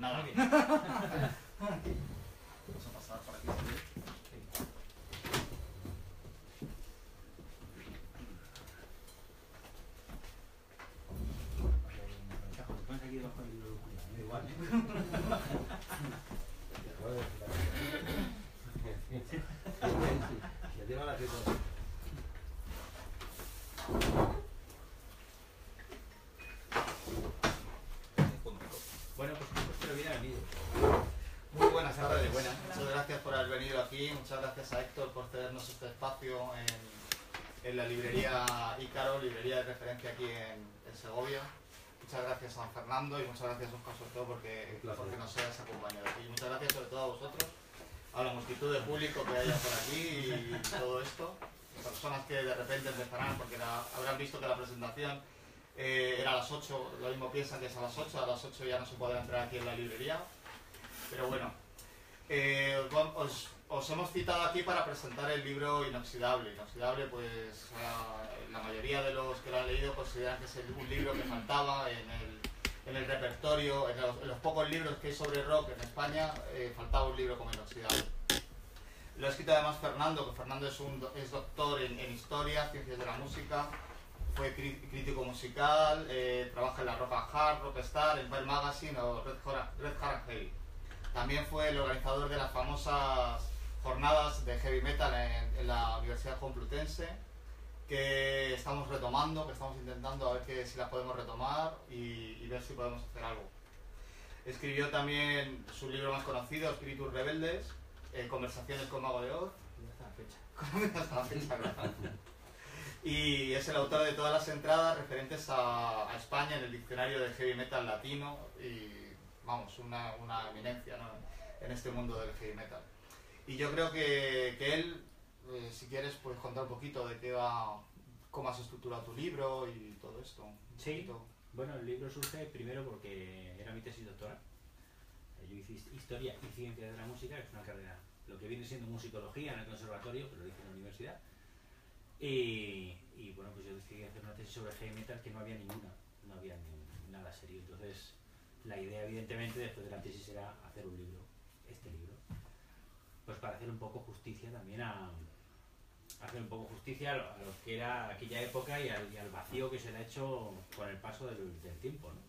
Pues nada, Vamos a pasar por aquí. aquí debajo del libro. Igual. Bueno, espero bien al vídeo. Muy buenas tardes. Buenas. Muchas gracias por haber venido aquí. Muchas gracias a Héctor por cedernos este espacio en, en la librería Ícaro, librería de referencia aquí en, en Segovia. Muchas gracias a Fernando y muchas gracias Oscar sobre todo porque, porque nos hayas acompañado aquí. Muchas gracias sobre todo a vosotros, a la multitud de público que haya por aquí y todo esto. Personas que de repente empezarán porque la- habrán visto que la presentación eh, era a las 8, lo mismo piensan que es a las 8, a las 8 ya no se podrá entrar aquí en la librería. Pero bueno, eh, os, os hemos citado aquí para presentar el libro Inoxidable. Inoxidable, pues la, mayoría de los que lo han leído consideran que es un libro que faltaba en el, en el repertorio, en los, pocos libros que hay sobre rock en España, eh, faltaba un libro como Inoxidable. Lo ha escrito además Fernando, que Fernando es, un, es doctor en, en historia, ciencias de la música, fue crítico musical, eh, trabaja en la and Hard, Rockstar, Bell Magazine o Red, Red Hard Heavy. También fue el organizador de las famosas jornadas de heavy metal en, en la Universidad Complutense, que estamos retomando, que estamos intentando a ver que, si las podemos retomar y, y ver si podemos hacer algo. Escribió también su libro más conocido, Espíritus Rebeldes, eh, Conversaciones con Mago de Oz, hasta la fecha, ¿verdad? Y es el autor de todas las entradas referentes a, a España en el diccionario de heavy metal latino y, vamos, una, una eminencia ¿no? en este mundo del heavy metal. Y yo creo que, que él, eh, si quieres, puedes contar un poquito de qué va, cómo has estructurado tu libro y todo esto. Sí. Bueno, el libro surge primero porque era mi tesis doctoral. Yo hice his- Historia y Ciencia de la Música, que es una carrera, lo que viene siendo musicología en el conservatorio, pero lo hice en la universidad. Y, bueno, pues yo decidí hacer una tesis sobre heavy metal que no había ninguna, no había ni- nada serio. Entonces, la idea, evidentemente, después de la tesis era hacer un libro, este libro, pues para hacer un poco justicia también a, hacer un poco justicia a lo, que era aquella época y al, vacío que se le ha hecho con el paso del, tiempo. ¿no?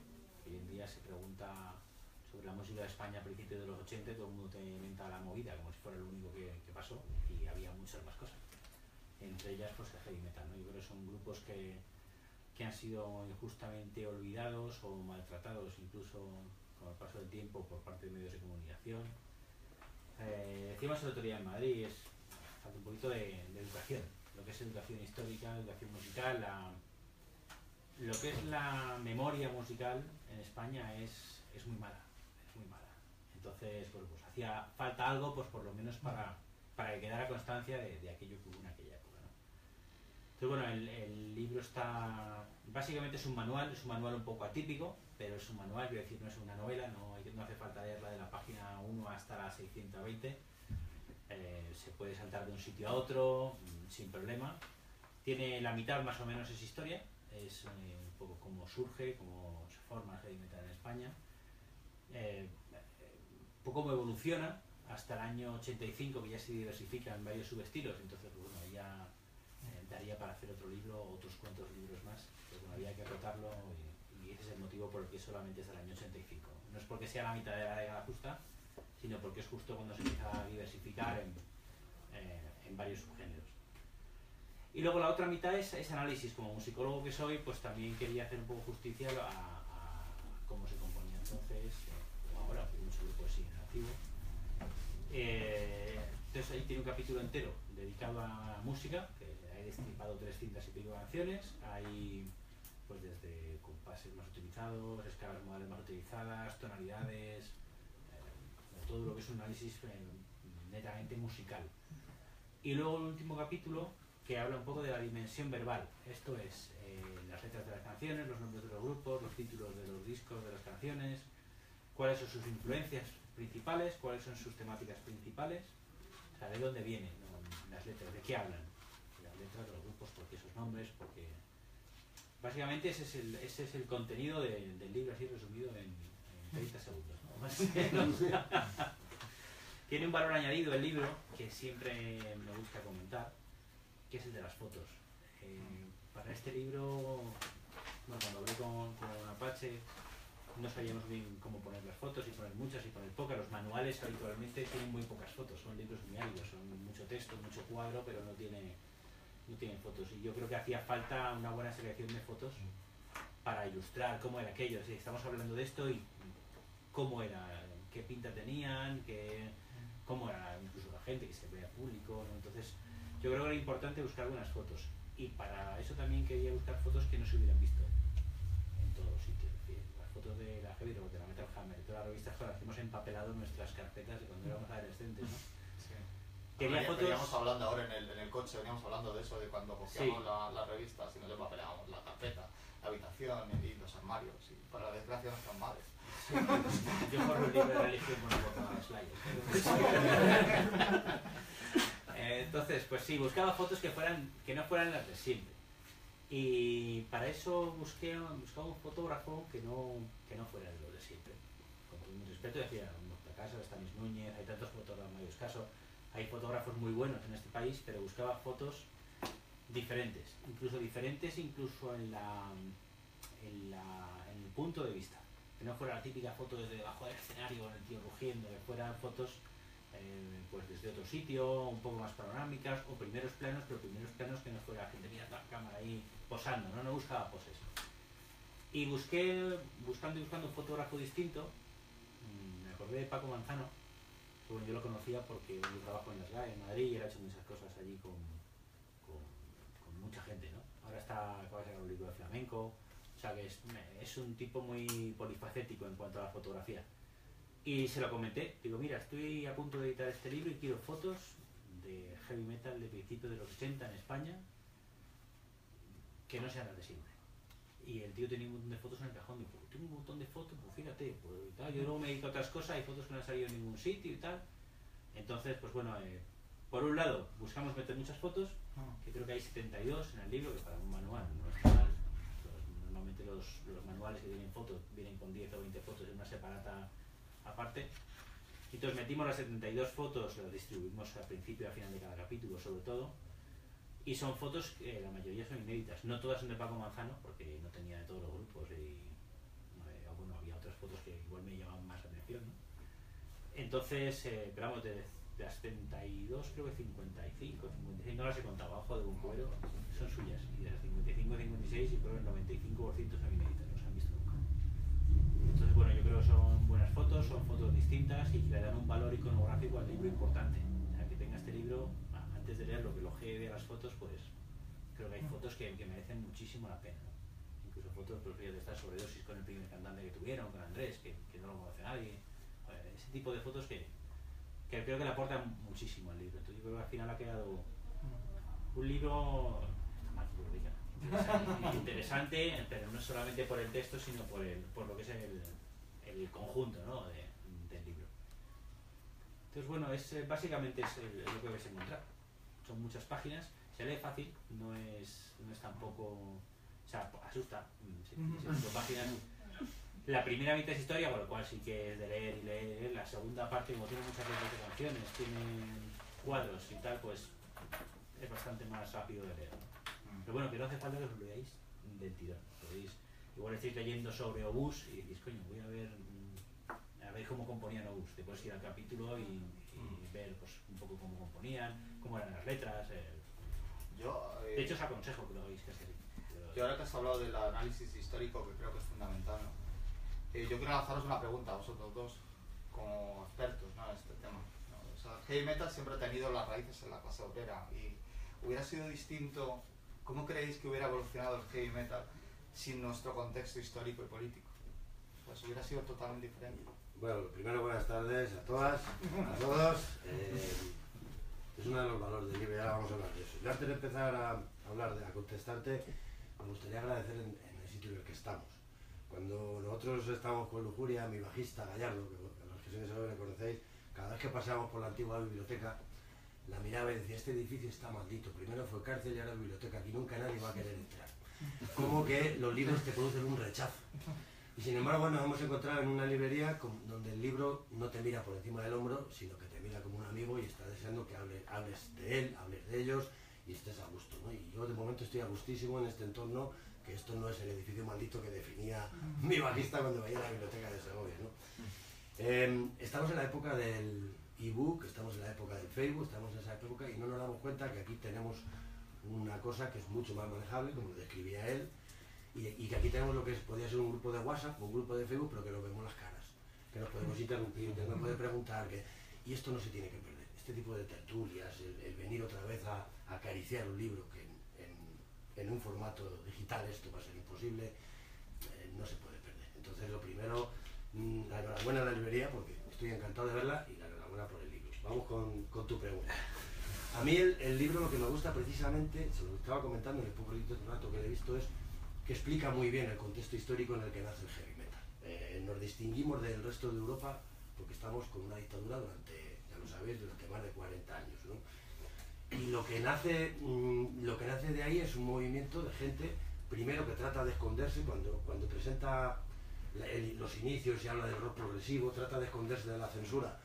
Hoy en día se pregunta sobre la música de España a principios de los 80, todo el mundo te inventa la movida como si fuera lo único que pasó y había muchas más cosas. Entre ellas pues el heavy metal. ¿no? Yo creo que son grupos que, que han sido injustamente olvidados o maltratados incluso con el paso del tiempo por parte de medios de comunicación. Eh, decíamos el otro en Madrid, es falta un poquito de, educación, lo que es educación histórica, educación musical, lo que es la memoria musical en España es, es muy mala, es muy mala. Entonces, bueno, pues hacía falta algo, pues por lo menos para, para que quedara constancia de, de aquello que hubo en aquella. Entonces, bueno, el, libro está, básicamente es un manual, es un manual un poco atípico, pero es un manual, quiero decir, no es una novela, no, hace falta leerla de la página 1 hasta la 620 eh, se puede saltar de un sitio a otro mm, sin problema. Tiene la mitad más o menos es historia, es eh, un poco cómo surge, cómo se forma el heavy en España, eh, un poco cómo evoluciona hasta el año 85 que ya se diversifica en varios subestilos, entonces pues, bueno, ya daría para hacer otro libro, otros cuantos libros más, pero bueno, había que acotarlo y, ese es el motivo por el que solamente es del año 85. No es porque sea la mitad de la década justa, sino porque es justo cuando se empieza a diversificar en, eh, en varios subgéneros. Y luego la otra mitad es, es análisis. Como musicólogo que soy, pues también quería hacer un poco justicia a, cómo se componía entonces, eh, como ahora, un solo poesía en activo. Eh, entonces ahí tiene un capítulo entero dedicado a música, he destripado 300 y pico canciones. Hay pues desde compases más utilizados, escalas modales más utilizadas, tonalidades, eh, todo lo que es un análisis eh, netamente musical. Y luego el último capítulo que habla un poco de la dimensión verbal, esto es eh, las letras de las canciones, los nombres de los grupos, los títulos de los discos de las canciones, cuáles son sus influencias principales, cuáles son sus temáticas principales, o sea, de dónde vienen las letras, de qué hablan, letras de los grupos, por qué esos nombres, porque básicamente ese es el, ese es el contenido de- del libro así resumido en, en 30 segundos, ¿no? Tiene un valor añadido el libro que siempre me gusta comentar, que es el de las fotos. Eh, para este libro, bueno, cuando hablé con, con Apache, no sabíamos bien cómo poner las fotos y poner muchas y poner pocas. Los manuales habitualmente tienen muy pocas fotos, son libros muy áridos, son mucho texto, mucho cuadro, pero no tiene no tienen fotos. Y yo creo que hacía falta una buena selección de fotos para ilustrar cómo era aquello. Si estamos hablando de esto y cómo era, qué pinta tenían, qué, cómo era incluso la gente que se veía público. ¿no? Entonces, yo creo que era importante buscar buenas fotos. Y para eso también quería buscar fotos que no se hubieran visto en todos los sitios. Las fotos de la Heavy Rock, de la Metal Hammer, de todas las revistas que hemos empapelado nuestras carpetas de cuando éramos adolescentes. ¿no? Sí. Quería fotos- Veníamos hablando ahora en el, en el coche, veníamos hablando de eso, de cuando cogíamos Sí. la- las revistas y nos empapelábamos la carpeta, la habitación y los armarios, y para la desgracia de nuestras madres. Yo corro el libro de religión con el botón slide. Eh, Entonces, pues sí, buscaba fotos que fueran que no fueran las de siempre. Y para eso busqué, buscaba un fotógrafo que no, que no fuera de los de siempre. Con todo mi respeto, decía, Caso, Stanis Núñez, hay tantos fotógrafos, Mario Escaso, hay fotógrafos muy buenos en este país, pero buscaba fotos diferentes, incluso diferentes incluso en la, en la en el punto de vista que no fuera la típica foto desde debajo del escenario con el tío rugiendo, que fueran fotos eh, pues desde otro sitio, un poco más panorámicas o primeros planos, pero primeros planos que no fuera gente mirando la cámara ahí posando, no, no buscaba poses. Y busqué, buscando y buscando un fotógrafo distinto, mm, me acordé de Paco Manzano, yo lo conocía porque yo trabajo en las GAE en Madrid y él ha hecho muchas cosas allí con, mucha gente, ¿no? Ahora está, acaba de sacar un libro de flamenco, o sea que es, es un tipo muy polifacético en cuanto a la fotografía. Y se lo comenté, digo, mira, estoy a punto de editar este libro y quiero fotos de heavy metal de principios de los 80 en España que no sean las de siempre. Y el tío tenía un montón de fotos en el cajón, digo, tengo un montón de fotos, pues fíjate, pues y tal. yo luego me dedico a otras cosas, hay fotos que no han salido en ningún sitio y tal. Entonces, pues bueno, eh, por un lado, buscamos meter muchas fotos, que creo que hay 72 en el libro, que para un manual no está mal. Normalmente los, los manuales que tienen fotos vienen con 10 o 20 fotos en una separata aparte. Y Entonces metimos las 72 fotos, las distribuimos al principio y al final de cada capítulo sobre todo. Y son fotos que la mayoría son inéditas. No todas son de Paco Manzano, porque no tenía de todos los grupos y eh, bueno, había otras fotos que igual me llamaban más la atención. ¿no? Entonces, eh, pero vamos, de, de las 72 creo que 55, 56, no las he contado, abajo de un cuero, son suyas. Y de las 55, 56 y creo que el 95% son inéditas, no se han visto nunca. Entonces, bueno, yo creo que son buenas fotos, son fotos distintas y que le dan un valor iconográfico al libro importante. O sea, que tenga este libro, antes de leerlo, que lo de las fotos, pues creo que hay fotos que, merecen muchísimo la pena. Incluso fotos, pues fíjate, esta sobredosis con el primer cantante que tuvieron, con Andrés, que, no lo conoce nadie. Ese tipo de fotos que, que creo que le aportan muchísimo al libro. Yo creo que al final ha quedado un libro interesante, pero no solamente por el texto, sino por, el, por lo que es el, el conjunto ¿no? de- del libro. Entonces, bueno, es, eh, básicamente es lo que vais a encontrar. Son muchas páginas, se lee fácil, no es, no es tampoco... O sea, asusta, mm, sí, son páginas. La primera mitad es historia, con lo cual sí que es de leer y leer. La segunda parte, como tiene muchas de canciones, tiene cuadros y tal, pues es bastante más rápido de leer. ¿no? Pero bueno, que no hace falta que os lo leáis del tirón. Podéis, igual estáis leyendo sobre Obús y decís, coño, voy a ver, mm, a ver cómo componían Obús. Te puedes ir al capítulo y, y ver pues, un poco cómo componían, cómo eran las letras. eh. Yo, eh, De hecho, os aconsejo que lo hagáis casi. yo ahora que has hablado del análisis histórico, que creo que es fundamental, ¿no? Eh, yo quiero lanzaros una pregunta a vosotros dos, como expertos ¿no? en este tema. ¿no? O sea, el heavy metal siempre ha tenido las raíces en la clase obrera y hubiera sido distinto, ¿cómo creéis que hubiera evolucionado el heavy metal sin nuestro contexto histórico y político? Pues hubiera sido totalmente diferente. Bueno, primero buenas tardes a todas, a todos. Eh, es uno de los valores del libro ahora vamos a hablar de eso. Yo antes de empezar a hablar, de, a contestarte, me gustaría agradecer en, el sitio en el que estamos. Cuando nosotros estábamos con Lujuria, mi bajista Gallardo, que los que sois de le conocéis, cada vez que pasábamos por la antigua biblioteca, la miraba y decía, este edificio está maldito. Primero fue cárcel y ahora biblioteca, aquí nunca nadie va a querer entrar. Como que los libros te producen un rechazo. Y sin embargo nos hemos encontrado en una librería donde el libro no te mira por encima del hombro, sino que te mira como un amigo y está deseando que hables de él, hables de ellos y estés a gusto. ¿no? Y yo de momento estoy a gustísimo en este entorno, que esto no es el edificio maldito que definía mi bajista cuando veía la biblioteca de Segovia. ¿no? Em, estamos en la época del ebook, estamos en la época del Facebook, estamos en esa época y no nos damos cuenta que aquí tenemos una cosa que es mucho más manejable, como lo describía él, y, que aquí tenemos lo que es, podría ser un grupo de WhatsApp, un grupo de Facebook, pero que lo vemos las caras, que nos podemos interrumpir, que nos puede preguntar, que, y esto no se tiene que perder. Este tipo de tertulias, el, venir otra vez a, acariciar un libro que en, un formato digital esto va a ser imposible, eh, no se puede perder. Entonces lo primero, mm, la enhorabuena a la librería porque estoy encantado de verla y la enhorabuena por el libro. Vamos con, con tu pregunta. A mí el, libro lo que me gusta precisamente, se lo estaba comentando en el poco rato que le he visto, es que explica muy bien el contexto histórico en el que nace el heavy metal. Eh, nos distinguimos del resto de Europa porque estamos con una dictadura durante, ya lo sabéis, durante más de 40 años. Y lo que, nace, mm, lo que nace de ahí es un movimiento de gente, primero que trata de esconderse cuando, cuando presenta los inicios y habla del rock progresivo, trata de esconderse de la censura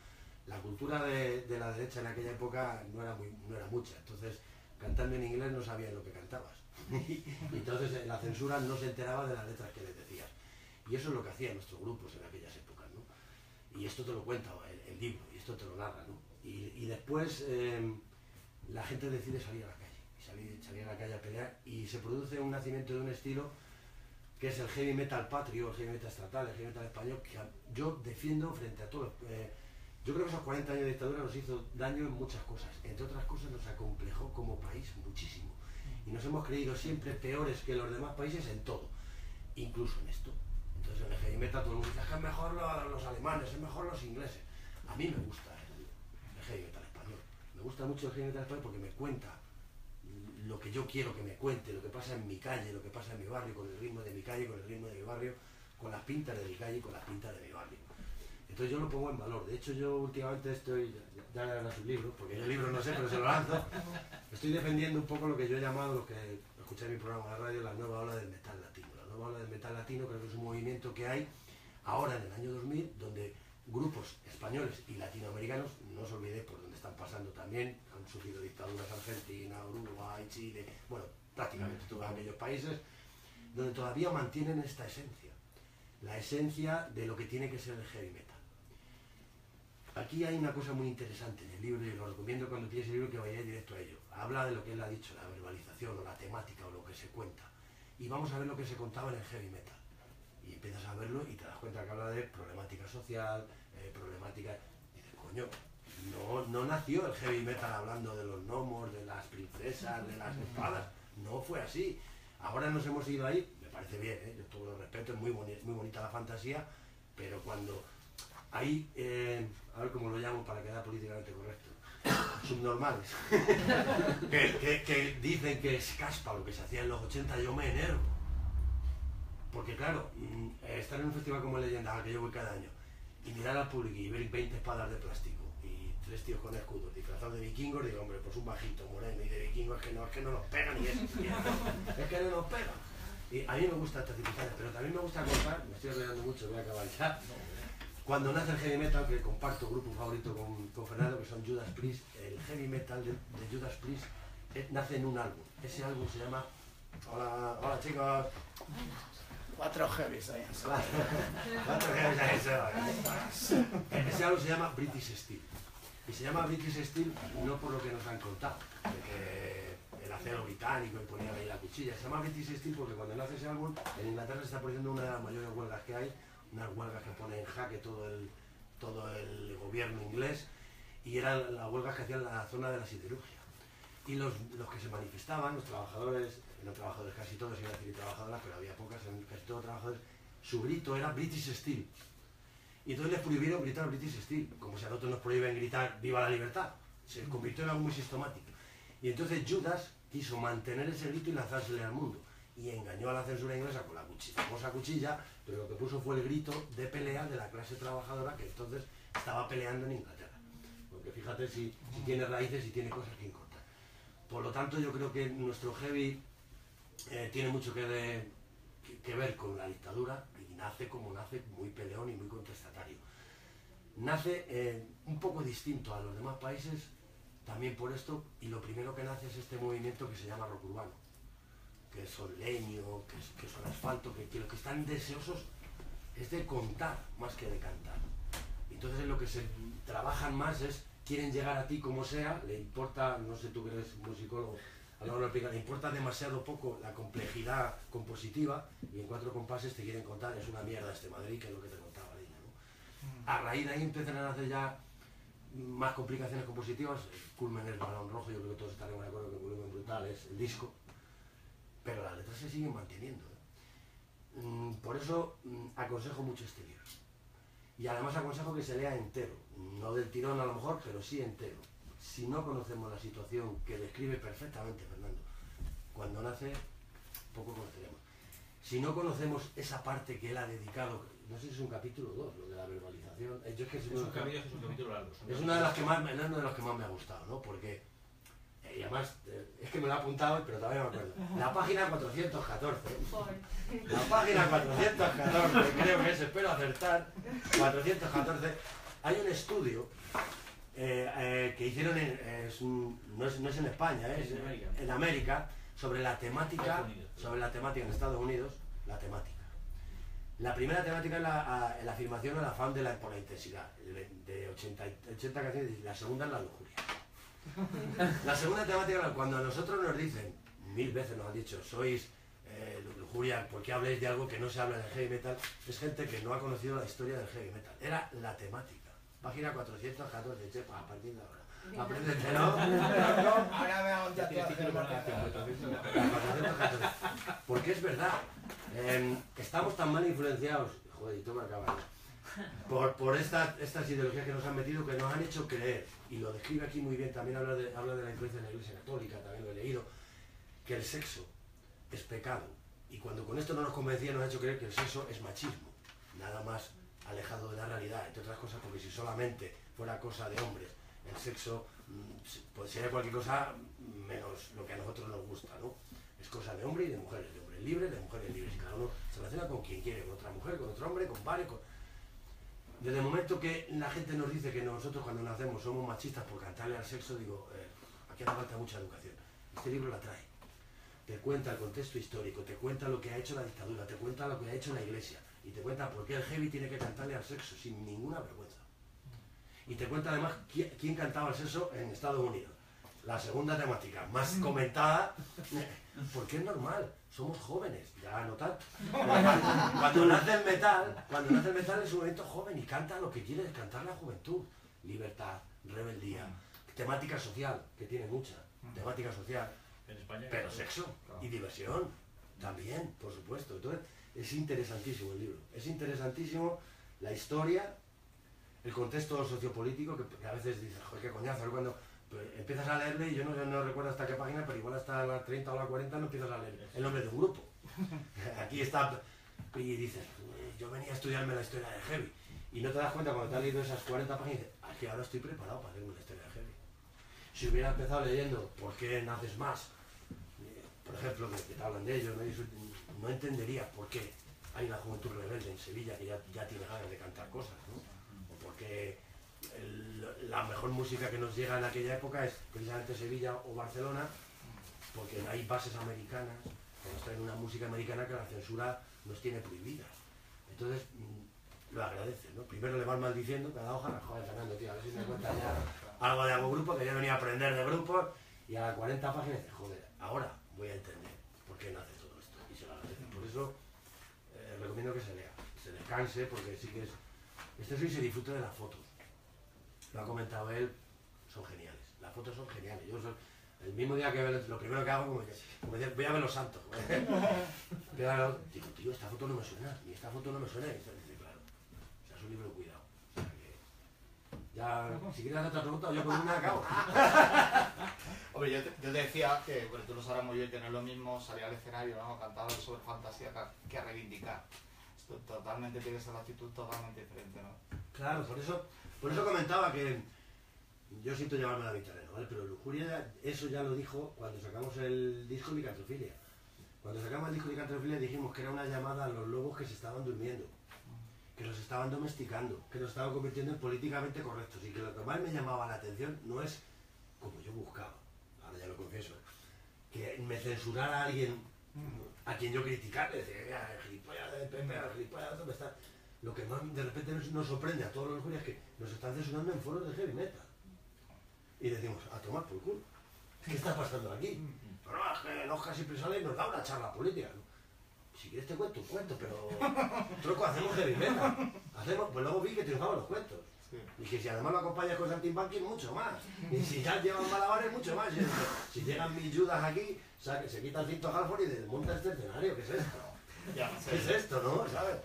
la cultura de, la derecha en aquella época no era, muy, no era mucha, entonces cantando en inglés no sabían lo que cantabas. Y entonces eh, la censura no se enteraba de las letras que les decías. Y eso es lo que hacían nuestros grupos en aquellas épocas. ¿no? Y esto te lo cuenta el, libro, y esto te lo narra. ¿no? Y, después em, la gente decide salir a la calle, y salir, salir, a la calle a pelear, y se produce un nacimiento de un estilo que es el heavy metal patrio, el heavy metal estatal, el heavy metal español, que yo defiendo frente a todos. Eh, yo creo que esos 40 años de dictadura nos hizo daño en muchas cosas. Entre otras cosas nos acomplejó como país muchísimo. Y nos hemos creído siempre peores que los demás países en todo, incluso en esto. Entonces en el heavy metal todo el mundo dice que es mejor los, alemanes, es mejor los ingleses. A mí me gusta el, el heavy metal español. Me gusta mucho el heavy metal español porque me cuenta lo que yo quiero que me cuente, lo que pasa en mi calle, lo que pasa en mi barrio, con el ritmo de mi calle, con el ritmo de mi barrio, con las pintas de mi calle y con las pintas de mi barrio. Entonces yo lo pongo en valor. De hecho yo últimamente estoy, ya le su libro, porque yo el libro no sé, pero se lo lanzo. Estoy defendiendo un poco lo que yo he llamado, lo que escuché en mi programa de radio, la nueva ola del metal latino. La nueva ola del metal latino creo que es un movimiento que hay ahora en el año 2000, donde grupos españoles y latinoamericanos, no os olvidéis por donde están pasando también, han sufrido dictaduras Argentina, Uruguay, Chile, bueno, prácticamente todos aquellos países, donde todavía mantienen esta esencia, la esencia de lo que tiene que ser el heavy metal. Aquí hay una cosa muy interesante en el libro y lo recomiendo cuando tienes el libro que vayáis directo a ello. Habla de lo que él ha dicho, la verbalización o la temática o lo que se cuenta. Y vamos a ver lo que se contaba en el heavy metal. Y empiezas a verlo y te das cuenta que habla de problemática social, eh, problemática... Y dices, coño, no, no nació el heavy metal hablando de los gnomos, de las princesas, de las espadas. No fue así. Ahora nos hemos ido ahí, me parece bien, ¿eh? yo todo lo respeto, es muy, muy bonita la fantasía, pero cuando hay, eh, a ver cómo lo llamo para quedar políticamente correcto, subnormales, que, dicen que es caspa lo que se hacía en los 80, yo me enervo. Porque claro, mm, estar en un festival como Leyenda, al que yo voy cada año, y mirar al público y ver 20 espadas de plástico y tres tíos con escudos disfrazados de vikingos, digo, hombre, pues un bajito moreno y de vikingos es que no, es que no nos pegan y es, es que no nos pegan. Y a mí me gusta estas circunstancias, pero también me gusta contar, me estoy olvidando mucho, voy a acabar ya, cuando nace el heavy metal, que comparto grupo favorito con, Fernando, que son Judas Priest, el heavy metal de, Judas Priest eh, nace en un álbum. Ese álbum se llama... Hola, hola chicos. Cuatro heavies ahí. Cuatro heavies ahí. Ese álbum se llama British Steel. Y se llama British Steel no por lo que nos han contado, de que el acero británico y ponía ahí la cuchilla. Se llama British Steel porque cuando nace ese álbum, en Inglaterra se está poniendo una de las mayores huelgas que hay unas huelgas que pone en jaque todo el, todo el gobierno inglés y eran las huelgas que hacían la zona de la siderurgia. Y los, los que se manifestaban, los trabajadores, no trabajadores casi todos, iba a decir trabajadoras, pero había pocas, casi todos trabajadores, su grito era British Steel. Y entonces les prohibieron gritar British Steel, como si a nosotros nos prohíben gritar Viva la libertad. Se convirtió en algo muy sistemático. Y entonces Judas quiso mantener ese grito y lanzársele al mundo y engañó a la censura inglesa con la famosa cuchilla, pero lo que puso fue el grito de pelea de la clase trabajadora que entonces estaba peleando en Inglaterra. Porque fíjate si, tiene raíces y tiene cosas que encontrar. Por lo tanto, yo creo que nuestro heavy eh, tiene mucho que, que, ver con la dictadura y nace como nace, muy peleón y muy contestatario. Nace eh, un poco distinto a los demás países, también por esto, y lo primero que nace es este movimiento que se llama rock urbano, que son leño, que, que son asfalto, que, que lo que están deseosos es de contar más que de cantar. Entonces en lo que se trabajan más es, quieren llegar a ti como sea, le importa, no sé tú que eres musicólogo, a la hora de explicar, le importa demasiado poco la complejidad compositiva y en cuatro compases te quieren contar, es una mierda este Madrid, que es lo que te contaba Dina, ¿no? A raíz de ahí empiezan a hacer ya más complicaciones compositivas, el culmen es Balón Rojo, yo creo que todos estaremos de acuerdo que el volumen brutal es el disco, pero las letras se siguen manteniendo. ¿eh? Mm, Por eso mm, aconsejo mucho este libro. Y además aconsejo que se lea entero, no del tirón a lo mejor, pero sí entero. Si no conocemos la situación que describe perfectamente Fernando, cuando nace, poco conoceremos. Si no conocemos esa parte que él ha dedicado, no sé si es un capítulo o dos, lo de la verbalización. eh, Yo es que Es un capítulo, es un capítulo largo. es una de las que más, es uno de los que más me ha gustado, ¿no? Porque, y además, eh, es que me lo he apuntado, pero todavía no me acuerdo. La página 414, la página 414, creo que es, espero acertar, 414, hay un estudio eh, eh, que hicieron, en, es un- no, es, no es en España, es en América. en América, sobre la temática, sobre la temática en Estados Unidos, la temática. La primera temática es la, a- la afirmación o el afán de la, por la intensidad, de, de 80, y- 80 canciones, la segunda es la lujuria. La segunda temática, cuando a nosotros nos dicen, mil veces nos han dicho, sois eh, lujuria, ¿por qué habléis de algo que no se habla en el heavy metal? Es gente que no ha conocido la historia del heavy metal. Era la temática. Página 414, chepa, a partir de ahora. Apréndetelo. Ahora me hago un tatuaje. título para la canción, ¿no? entonces, La 414. Porque es verdad. eh, estamos tan mal influenciados, joder, y acabas, por, por estas, estas ideologías que nos han metido, que nos han hecho creer, y lo describe aquí muy bien, también habla de, habla de la influencia de la Iglesia Católica, también lo he leído, que el sexo es pecado. Y cuando con esto no nos convencía, nos ha hecho creer que el sexo es machismo, nada más alejado de la realidad, entre otras cosas, porque si solamente fuera cosa de hombres, el sexo mm, pues sería cualquier cosa menos lo que a nosotros nos gusta, ¿no? Es cosa de hombre y de mujeres, de hombres libres, de mujeres libres, cada uno se relaciona con quien quiere, con otra mujer, con otro hombre, con varios, con... Desde el momento que la gente nos dice que nosotros cuando nacemos somos machistas por cantarle al sexo, digo, eh, aquí hace falta mucha educación. Este libro la trae. Te cuenta el contexto histórico, te cuenta lo que ha hecho la dictadura, te cuenta lo que ha hecho la iglesia y te cuenta por qué el heavy tiene que cantarle al sexo sin ninguna vergüenza. Y te cuenta además qui- quién cantaba el sexo en Estados Unidos. La segunda temática, más comentada, porque es normal, somos jóvenes, ya no tanto. Cuando, cuando nace el metal, cuando nace el metal es un momento joven y canta lo que quiere cantar la juventud. Libertad, rebeldía, temática social, que tiene mucha, temática social, En España. pero sexo y diversión también, por supuesto. Entonces, es interesantísimo el libro. Es interesantísimo la historia, el contexto sociopolítico, que, que a veces dices, joder, qué coñazo, cuando pues, empiezas a leerle, y yo no, no recuerdo hasta qué página, pero igual hasta la 30 o la 40 no empiezas a leer el nombre de un grupo. Aquí está, y dices, "Eh, yo venía a estudiarme la historia de Heavy, y no te das cuenta cuando te has leído esas 40 páginas, dices, "Ah, ahora estoy preparado para leer una historia de Heavy. Si hubiera empezado leyendo ¿Por qué naces más? Por ejemplo, que, te hablan de ello, ¿no? No entendería por qué hay una juventud rebelde en Sevilla que ya, ya tiene ganas de cantar cosas, ¿no? O por qué la mejor música que nos llega en aquella época es precisamente Sevilla o Barcelona, porque hay bases americanas que nos traen una música americana que la censura nos tiene prohibidas. Entonces, mm, lo agradece, ¿no? Primero le van maldiciendo cada hoja, joder, Fernando, tío, a ver si me cuentas ya algo de algún grupo, que yo venía a aprender de grupos, y a las 40 páginas joder, ahora voy a entender por qué nace todo esto, y se lo agradece. Por eso, eh, recomiendo que se lea, se descanse, porque sí que es... Este sí se disfrute de las fotos. Lo ha comentado él, son geniales. Las fotos son geniales. Yo soy- el mismo día que veo, lo primero que hago, como que, como voy a ver los santos. Ver- digo, tío, esta foto no me suena, y esta foto no me suena. Y dice, claro, o sea, es un libro cuidado. O sea que, ya, si quieres hacer otra pregunta, yo con una acabo. Hombre, yo te, yo te decía que, bueno, tú lo sabrás muy bien, que no es lo mismo salir al escenario, ¿no? Cantar sobre fantasía que, a reivindicar. Totalmente tiene la actitud totalmente diferente, ¿no? Claro, por eso, por eso comentaba que yo siento llevarme a mi terreno, ¿vale? Pero Lujuria, eso ya lo dijo cuando sacamos el disco Licantrofilia. Cuando sacamos el disco de Cantrofilia dijimos que era una llamada a los lobos que se estaban durmiendo, que los estaban domesticando, que los estaban convirtiendo en políticamente correctos y que lo que más me llamaba la atención no es como yo buscaba, ahora ya lo confieso, que me censurara a alguien a quien yo criticarle, decía, "Mira, el gilipollas de el gilipollas, ¿dónde está? Lo que más de repente nos, sorprende a todos los jurias es que nos están censurando en foros de heavy metal. Y decimos, a tomar por culo. ¿Qué está pasando aquí? Pero no, es que Oscar siempre sale y nos da una charla política. ¿no? Si quieres te cuento un cuento, pero troco, hacemos heavy metal. Hacemos, pues luego vi que triunfaban los cuentos. Y que si además lo acompañas con saltimbanqui, mucho más. Y si ya llevan malabares, mucho más. Si llegan mil judas aquí, saque- se quita el cinto Halford y desmonta este escenario. ¿Qué es esto? ¿Qué es esto, no? ¿Sabes?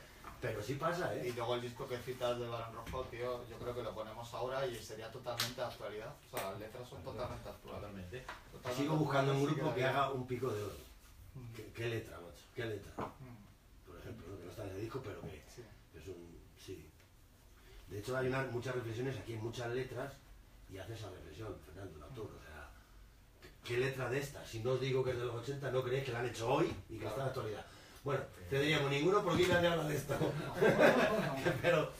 Pero sí pasa, Y ¿eh? luego el disco que citas de Barón Rojo, tío, yo creo que lo ponemos ahora y sería totalmente de actualidad. O sea, las letras son totalmente actuales. Totalmente. Totalmente Sigo buscando un grupo que haga un pico de oro. Mm, ¿Qué, qué letra, macho? ¿Qué letra? mm, Por ejemplo, ¿no? que no está en el disco, pero que Sí. es un... Sí. De hecho, hay una- muchas reflexiones aquí, muchas letras, y hace esa reflexión, Fernando, el autor. O sea, ¿qué letra de esta? Si no os digo que es de los 80, no creéis que la han hecho hoy y que está en la actualidad. Bueno, te diríamos ninguno porque nadie habla de esto. pero,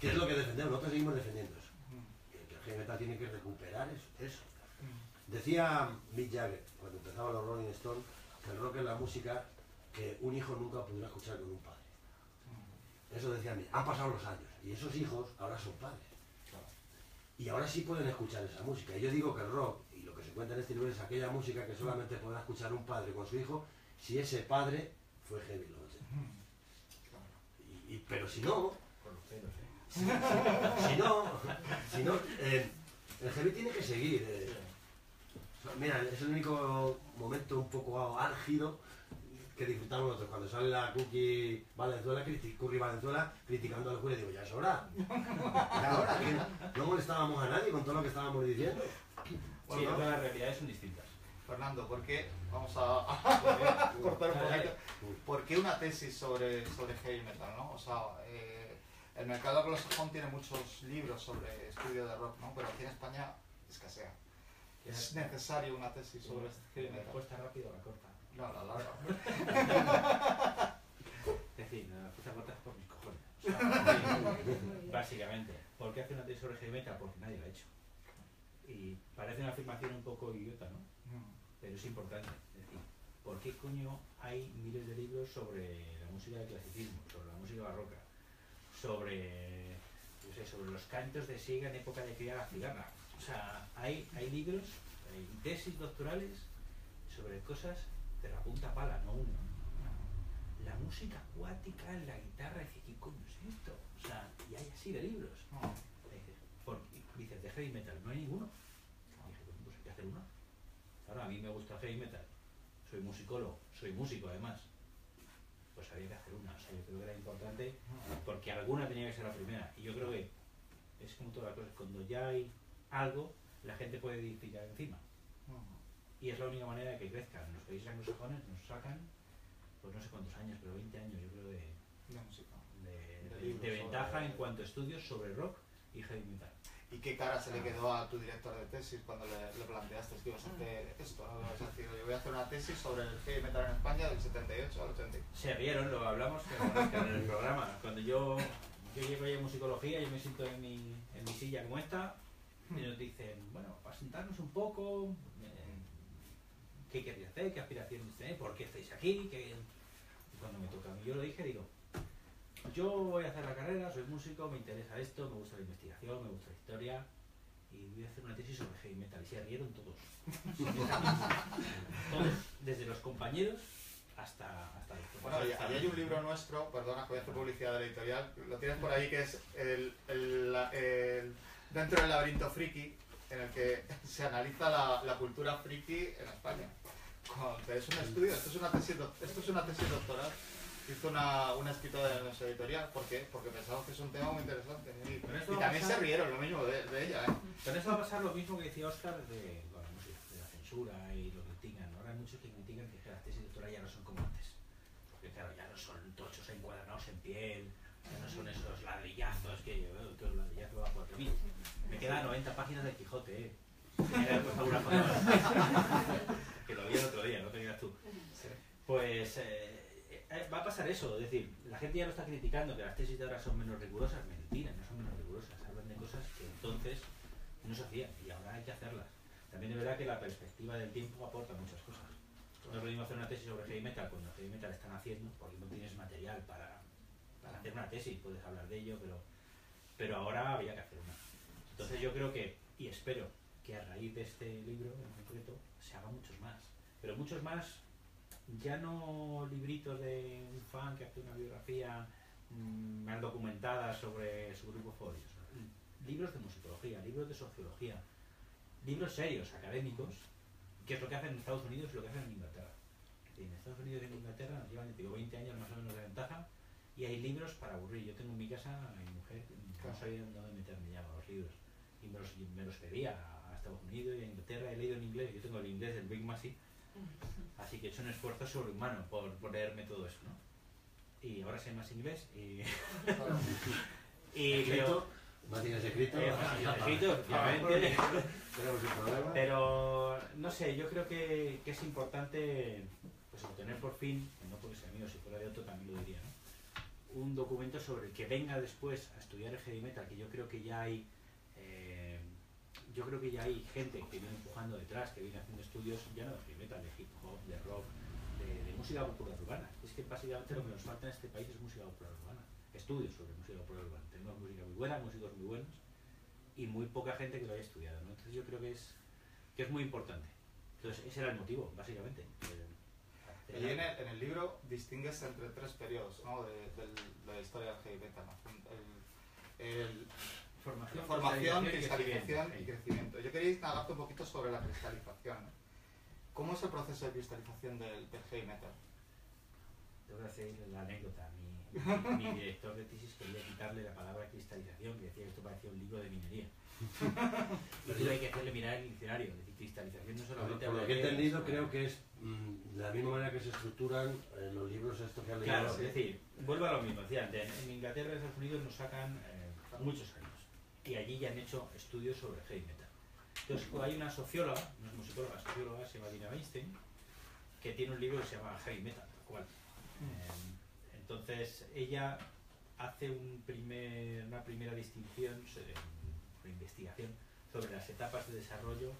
¿qué es lo que defendemos? Nosotros seguimos defendiendo eso. Que, el heavy metal tiene que recuperar eso. Decía Mick Jagger, cuando empezaban los Rolling Stones, que el rock es la música que un hijo nunca podrá escuchar con un padre. Eso decía Mick. Han pasado los años y esos hijos ahora son padres. Y ahora sí pueden escuchar esa música. Y yo digo que el rock, y lo que se cuenta en este libro, es aquella música que solamente podrá escuchar un padre con su hijo si ese padre fue heavy en los 80. Claro. Y- y- pero si no, ¿eh? si no, si no eh, el heavy tiene que seguir. eh. Mira, es el único momento un poco álgido que disfrutamos nosotros. Cuando sale la Cookie Valenzuela, Curry Valenzuela criticando a los jueces, digo, ya es hora. Ya hora, que no molestábamos a nadie con todo lo que estábamos diciendo. Sí, Bueno, todas las realidades son distintas. Fernando, ¿por qué? Vamos a, a cortar un poquito. ¿Por qué una tesis sobre, sobre heavy metal, no? O sea, eh, el mercado anglosajón tiene muchos libros sobre estudio de rock, ¿no? Pero aquí en España escasea. ¿Es necesario una tesis sobre este heavy ¿La metal? respuesta rápida o la corta? No, la larga. Es decir, la respuesta corta es por mis cojones. O sea, básicamente. ¿Por qué hace una tesis sobre heavy metal? Porque nadie lo ha hecho. Y parece una afirmación un poco idiota, ¿no? Pero es importante. Es decir, ¿por qué coño hay miles de libros sobre la música del clasicismo, sobre la música barroca, sobre, yo sé, sobre los cantos de Siega en época de cría la cigarra? O sea, hay, hay libros, hay tesis doctorales sobre cosas de la punta pala, no uno. La música acuática, la guitarra, dice, ¿qué coño es esto? O sea, y hay así de libros. Dices, ¿por? Dices, de heavy metal, no hay ninguno. Dije, pues hay que hacer uno. A mí me gusta heavy metal. Soy musicólogo, soy músico además. Pues había que hacer una. O sea, yo creo que era importante porque alguna tenía que ser la primera. Y yo creo que es como todas las cosas. Cuando ya hay algo, la gente puede edificar encima. Y es la única manera de que crezcan. Los países anglosajones nos sacan, pues no sé cuántos años, pero 20 años yo creo de, De ventaja en cuanto a estudios sobre rock y heavy metal. ¿Y qué cara se le quedó a tu director de tesis cuando le, le planteaste que ibas a hacer esto? ¿no? A decir, yo voy a hacer una tesis sobre el heavy metal en España del 78 al 80. Se rieron, lo hablamos en el programa. Cuando yo, yo llego ya en musicología, yo me siento en mi, en mi silla como esta, y nos dicen, bueno, para sentarnos un poco, eh, ¿qué queréis hacer? ¿Qué aspiraciones tenéis? ¿Por qué estáis aquí? ¿Qué-?" Y cuando me toca a mí, yo lo dije, digo, yo voy a hacer la carrera, soy músico, me interesa esto, me gusta la investigación, me gusta la historia, y voy a hacer una tesis sobre heavy metal. Y se rieron todos. todos, desde los compañeros hasta, hasta los Bueno, ahí hay un libro nuestro, perdona que voy a hacer publicidad de la editorial, lo tienes por ahí que es el, el- Dentro del laberinto friki, en el que se analiza la, la cultura friki en España. Es un estudio, esto es una tesis, esto es una tesis doctoral. Hizo una, una escritora de nuestra editorial, ¿por qué? Porque pensamos que es un tema muy interesante. Y, esto y también se rieron lo mismo de, de ella, ¿eh? Con eso va a pasar lo mismo que decía Oscar de, música, de la censura y lo critican. Ahora hay muchos que critican que las tesis doctorales ya no son como antes. Porque claro, ya no son tochos encuadernados en piel, ya no son esos ladrillazos que yo veo, todo el ladrillazo va por mí. Me quedan 90 páginas del Quijote, eh. Tenía que que lo vi el otro día, no te digas tú. Pues eh, eh, va a pasar eso, es decir, la gente ya lo está criticando, que las tesis de ahora son menos rigurosas, mentira, no son menos rigurosas, hablan de cosas que entonces no se hacían y ahora hay que hacerlas. También es verdad que la perspectiva del tiempo aporta muchas cosas. No es lo mismo hacer una tesis sobre heavy metal cuando heavy metal están haciendo, porque no tienes material para, para hacer una tesis, puedes hablar de ello, pero, pero ahora había que hacer una. Entonces yo creo que, y espero, que a raíz de este libro en concreto se hagan muchos más. Pero muchos más, ya no libritos de un fan que hace una biografía mm, mal documentada sobre su grupo Folios. Libros de musicología, libros de sociología, libros serios, académicos, que es lo que hacen en Estados Unidos y lo que hacen en Inglaterra. En Estados Unidos y en Inglaterra nos llevan digo, 20 años más o menos de ventaja y hay libros para aburrir. Yo tengo en mi casa a mi mujer, no sabía dónde meterme ya los libros. Y me los, me los pedía a Estados Unidos y a Inglaterra, he leído en inglés, yo tengo el inglés del Big Massey, así que he hecho un esfuerzo sobrehumano por, por leerme todo eso, ¿no? Y ahora sé más inglés y... y Escrito, tienes escrito. eh, escrito, efectivamente. Problema. Pero no sé, yo creo que, que es importante pues, obtener por fin, no porque sea mío, si fuera de otro también lo diría, ¿no? un documento sobre el que venga después a estudiar el heavy metal, que yo creo que ya hay yo creo que ya hay gente que viene empujando detrás, que viene haciendo estudios ya no de metal, de hip hop, de rock, de, música popular urbana. Es que básicamente lo que nos falta en este país es música popular urbana, estudios sobre música popular urbana. Tenemos música muy buena, músicos muy buenos y muy poca gente que lo haya estudiado. Entonces yo creo que es, que es muy importante. Entonces ese era el motivo, básicamente. Y en el, libro distingues entre tres periodos ¿no? de, la historia del heavy metal. el- formación, formación, cristalización y crecimiento. Yo quería indagarte un poquito sobre la cristalización. ¿no? ¿Cómo es el proceso de cristalización del, del heavy metal? Te voy a hacer la anécdota. Mi, mi- mi director de tesis quería quitarle la palabra cristalización, que decía que esto parecía un libro de minería. Y tuve que hacerle mirar el diccionario. Es decir, cristalización no solamente por lo habla que he entendido, creo que es mm, la misma manera que se estructuran eh, los libros estos que han leído. Claro, es decir, vuelvo a lo mismo. Decía en Inglaterra y en Estados Unidos nos sacan eh, muchos años. Y allí ya han hecho estudios sobre heavy metal. Entonces, hay una socióloga, no es musicóloga, socióloga, se llama Dina Weinstein, que tiene un libro que se llama Heavy Metal, tal cual. Eh, entonces, ella hace un primer, una primera distinción, una investigación sobre las etapas de desarrollo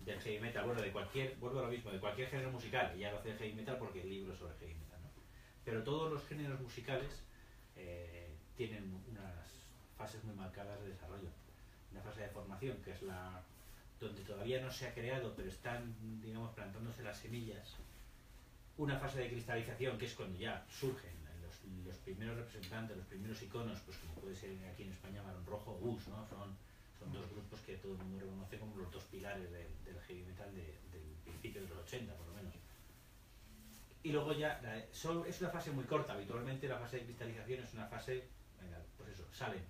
del heavy metal, bueno, de cualquier, vuelvo a lo mismo, de cualquier género musical, ella lo hace de heavy metal porque el libro es sobre heavy metal, ¿no? Pero todos los géneros musicales eh, tienen unas fases muy marcadas de desarrollo. Una fase de formación, que es la donde todavía no se ha creado, pero están, digamos, plantándose las semillas. Una fase de cristalización, que es cuando ya surgen los, primeros representantes, los primeros iconos, pues como puede ser aquí en España Barón Rojo o Bus, ¿no? Son, son dos grupos que todo el mundo reconoce como los dos pilares de- del heavy metal de- del principio de los 80, por lo menos. Y luego ya, la- es una fase muy corta, habitualmente la fase de cristalización es una fase, pues eso, salen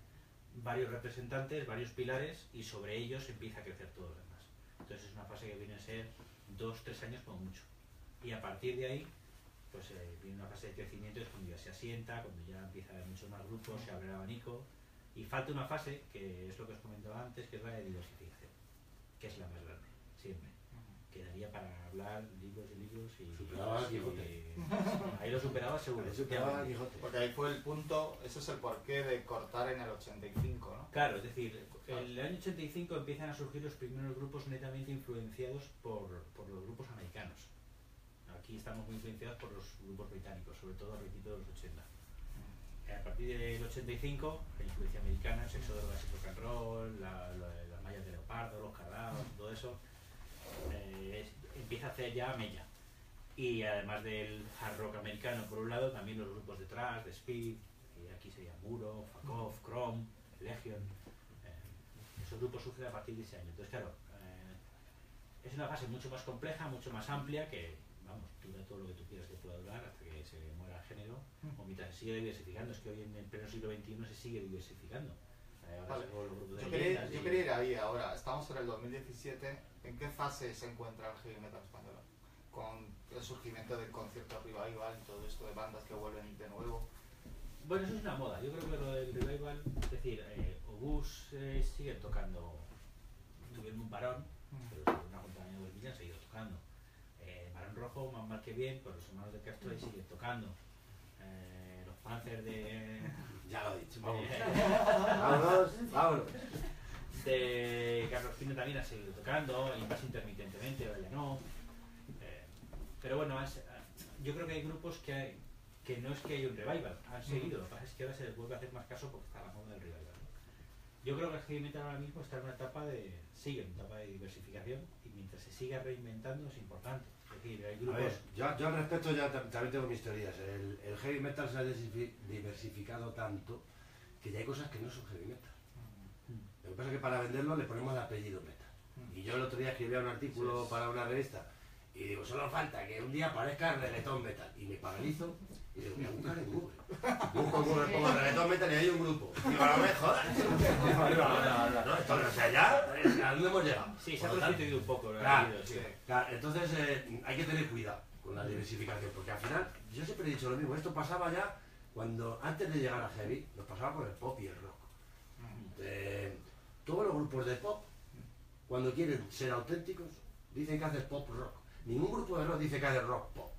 varios representantes, varios pilares y sobre ellos empieza a crecer todo lo demás. Entonces es una fase que viene a ser dos, tres años como mucho. Y a partir de ahí, pues eh, viene una fase de crecimiento, es cuando ya se asienta, cuando ya empieza a haber muchos más grupos, se abre el abanico. Y falta una fase, que es lo que os comentaba antes, que es la de diversificación, que es la más grande, siempre. Quedaría para hablar libros y libros y... Superaba Quijote. ahí lo superaba seguro. Superaba. Quijote. Porque ahí fue el punto, eso es el porqué de cortar en el 85, ¿no? Claro, es decir, en el año 85 empiezan a surgir los primeros grupos netamente influenciados por, por los grupos americanos. Aquí estamos muy influenciados por los grupos británicos, sobre todo a principios de los 80. Eh, A partir del 85, la influencia americana, el sexo, drogas y rock and roll, la- la- las mallas de leopardo, los cardados, todo eso, eh, es- empieza a hacer ya mella. Y además del hard rock americano, por un lado, también los grupos detrás, de Speed, y aquí sería Muro, Fakov, Chrome, Legion. eh, esos grupos surgen a partir de ese año. Entonces, claro, eh, es una fase mucho más compleja, mucho más amplia, que, vamos, dura todo lo que tú quieras que pueda durar hasta que se muera el género, o mientras se sigue diversificando. Es que hoy en el pleno siglo XXI se sigue diversificando. Eh, Vale. Yo quería, yo quería ir ahí ahora, estamos en el 2017, ¿en qué fase se encuentra el heavy metal español? Con el surgimiento del concierto revival y todo esto de bandas que vuelven de nuevo. Bueno, eso es una moda. Yo creo que lo del revival, es decir, eh, Obús eh, sigue tocando, tuvieron un parón, pero sobre una compañía de 2000 han seguido tocando. Eh, Barón rojo, más mal que bien, pues los hermanos de Castro siguen tocando. Eh, los Panzers de, Ya lo he dicho. Vamos. de, Vámonos, vámonos. de Carlos Pino también ha seguido tocando, y más intermitentemente, o ya no. Eh, pero bueno, es- yo creo que hay grupos que, hay- que no es que haya un revival, han seguido, lo que pasa es que ahora se les vuelve a hacer más caso porque está la moda del revival. ¿no? Yo creo que el heavy metal ahora mismo está en una etapa de, sigue en una etapa de diversificación y mientras se siga reinventando es importante. Es decir, hay A grupos... ver, yo, yo al respecto ya tam- también tengo mis teorías. El, el heavy metal se ha diversificado tanto que ya hay cosas que no son heavy metal. Lo que pasa es que para venderlo le ponemos el apellido metal. Y yo el otro día escribía un artículo Sí, sí. para una revista y digo, solo falta que un día aparezca reggaetón metal. Y me paralizo y digo, voy a buscar en Google. Busco en Google, pongo reggaetón metal y hay un grupo. Digo, no me jodas. No, esto no sea ya, eh, ¿a dónde hemos llegado? Sí, se ha prostituido un poco. Claro, sí. sí. Claro, entonces eh, hay que tener cuidado con la diversificación, porque al final, yo siempre he dicho lo mismo, esto pasaba ya cuando, antes de llegar a heavy, nos pasaba con el pop y el rock. Eh, todos los grupos de pop, cuando quieren ser auténticos, dicen que hacen pop rock. Ningún grupo de rock dice que hace rock pop.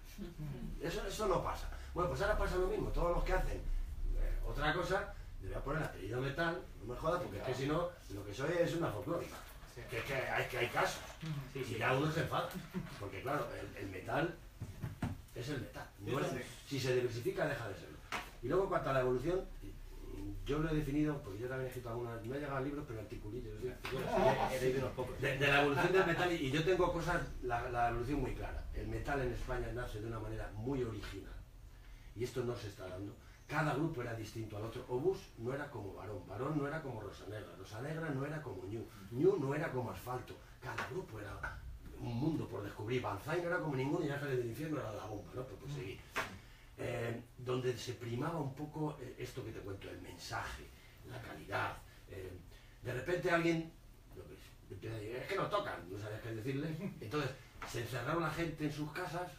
Eso, eso no pasa. Bueno, pues ahora pasa lo mismo, todos los que hacen eh, otra cosa, le voy a poner apellido metal, no me jodas, porque es que si no, lo que soy es una folclórica. Que es que hay, que hay casos. Sí, sí. Y ya uno se enfada. Porque claro, el, el metal es el metal. No es- Sí. si se diversifica, deja de serlo. Y luego, en cuanto a la evolución, yo lo he definido, porque yo también he escrito algunas, no he llegado a libros, pero articulillos. ¿sí? He he leído unos pocos. De, de la evolución del metal, y, yo tengo cosas, la, la evolución muy clara. El metal en España nace de una manera muy original. Y esto no se está dando. Cada grupo era distinto al otro. Obús no era como Varón, Varón no era como Rosa Negra, Rosa Negra no era como Ñu, Ñu no era como Asfalto. Cada grupo era un mundo por descubrir. Banzai no era como ninguno y Ángeles del Infierno era la bomba, ¿no? Por seguir. Eh, donde se primaba un poco eh, esto que te cuento, el mensaje, la calidad. eh, de repente alguien empieza a decir, es que no tocan, no sabías qué decirle. Entonces se encerraron la gente en sus casas